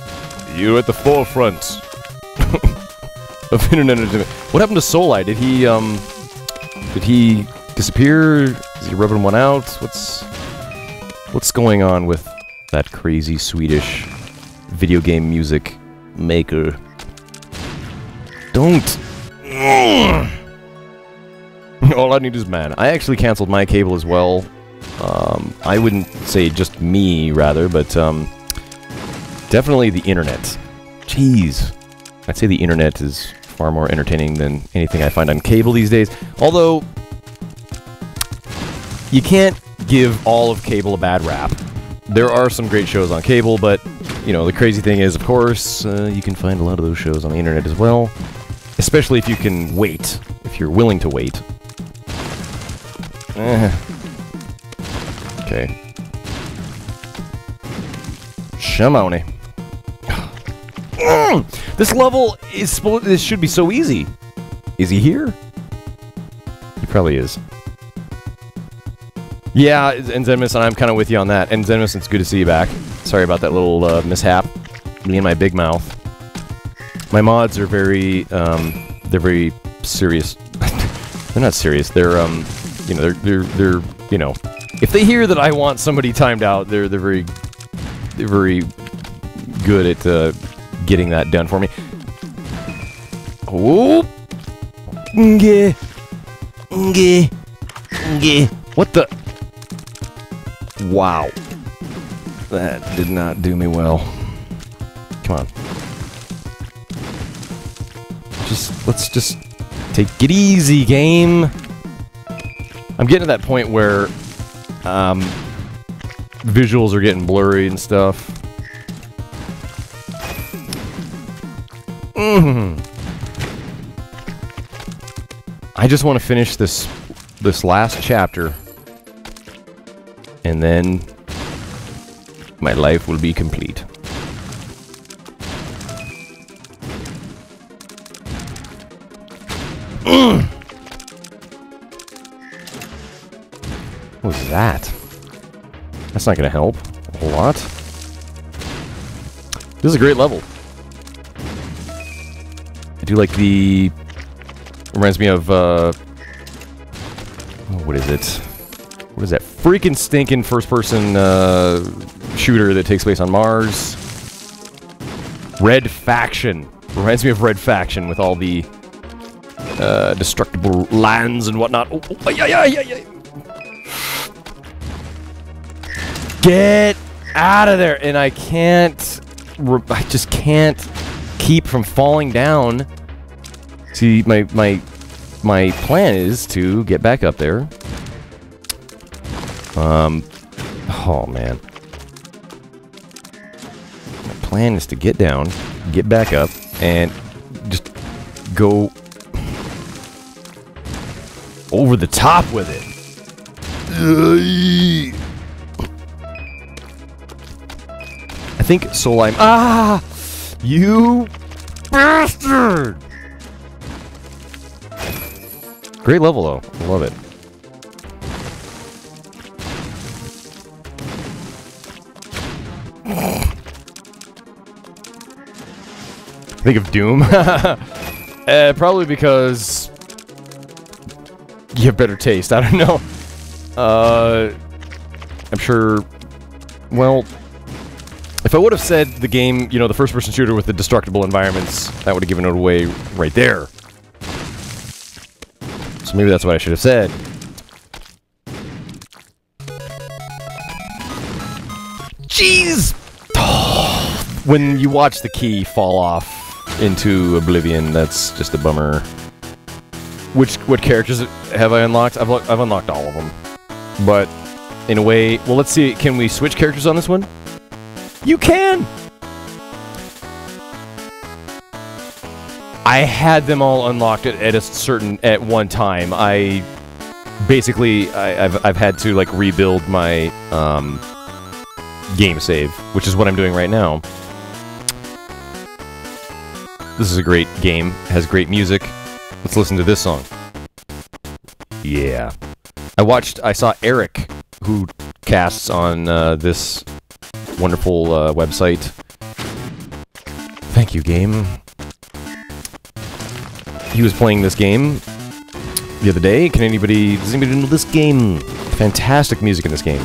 You're at the forefront (laughs) of internet entertainment. What happened to SoulEye? Did he, um... Did he disappear? Is he rubbing one out? What's... What's going on with that crazy Swedish video game music maker? Don't! (sniffs) All I need is man. I actually canceled my cable as well. Um, I wouldn't say just me, rather, but um, definitely the internet. Jeez. I'd say the internet is far more entertaining than anything I find on cable these days. Although, you can't give all of cable a bad rap. There are some great shows on cable, but, you know, the crazy thing is, of course, uh, you can find a lot of those shows on the internet as well. Especially if you can wait, if you're willing to wait. Eh. Okay. Shamoni. Mm, this level is supposed. This should be so easy. Is he here? He probably is. Yeah, and Zenmus, and I'm kind of with you on that. And Zenmus, it's good to see you back. Sorry about that little uh, mishap. Me and my big mouth. My mods are very, um, they're very serious. (laughs) they're not serious. They're, um, you know, they're, they're, they're, you know, if they hear that I want somebody timed out, they're, they're very, they're very good at uh, getting that done for me. Oh, Nge. Nge. Nge. What the? Wow. That did not do me well. Come on. Just, let's just take it easy, game. I'm getting to that point where um, visuals are getting blurry and stuff. Mm. I just want to finish this this last chapter and then my life will be complete. That? That's not going to help a lot. This is a great level. I do like the... Reminds me of, uh... Oh, what is it? What is that freaking stinking first-person uh, shooter that takes place on Mars? Red Faction. Reminds me of Red Faction with all the uh, destructible lands and whatnot. Oh, oh, ay, ay, ay, ay, Get out of there! And I can't... I just can't keep from falling down. See, my my my plan is to get back up there. Um. Oh man. My plan is to get down, get back up, and just go over the top with it. Think Soul Lime. Ah! You bastard! Great level though. I love it. Think of Doom? (laughs) uh, probably because you have better taste. (laughs) I don't know. Uh, I'm sure. Well, if I would have said the game, you know, the first-person shooter with the destructible environments, that would have given it away right there. So maybe that's what I should have said. Jeez! (sighs) when you watch the key fall off into oblivion, that's just a bummer. Which what characters have I unlocked? I've I've unlocked all of them, but in a way, well, let's see. Can we switch characters on this one? You can. I had them all unlocked at, at a certain at one time. I basically I, I've I've had to like rebuild my um, game save, which is what I'm doing right now. This is a great game. Has great music. Let's listen to this song. Yeah. I watched. I saw Eric, who casts on uh, this wonderful uh, website. Thank you, game. He was playing this game the other day. Can anybody? Does anybody know this game? Fantastic music in this game.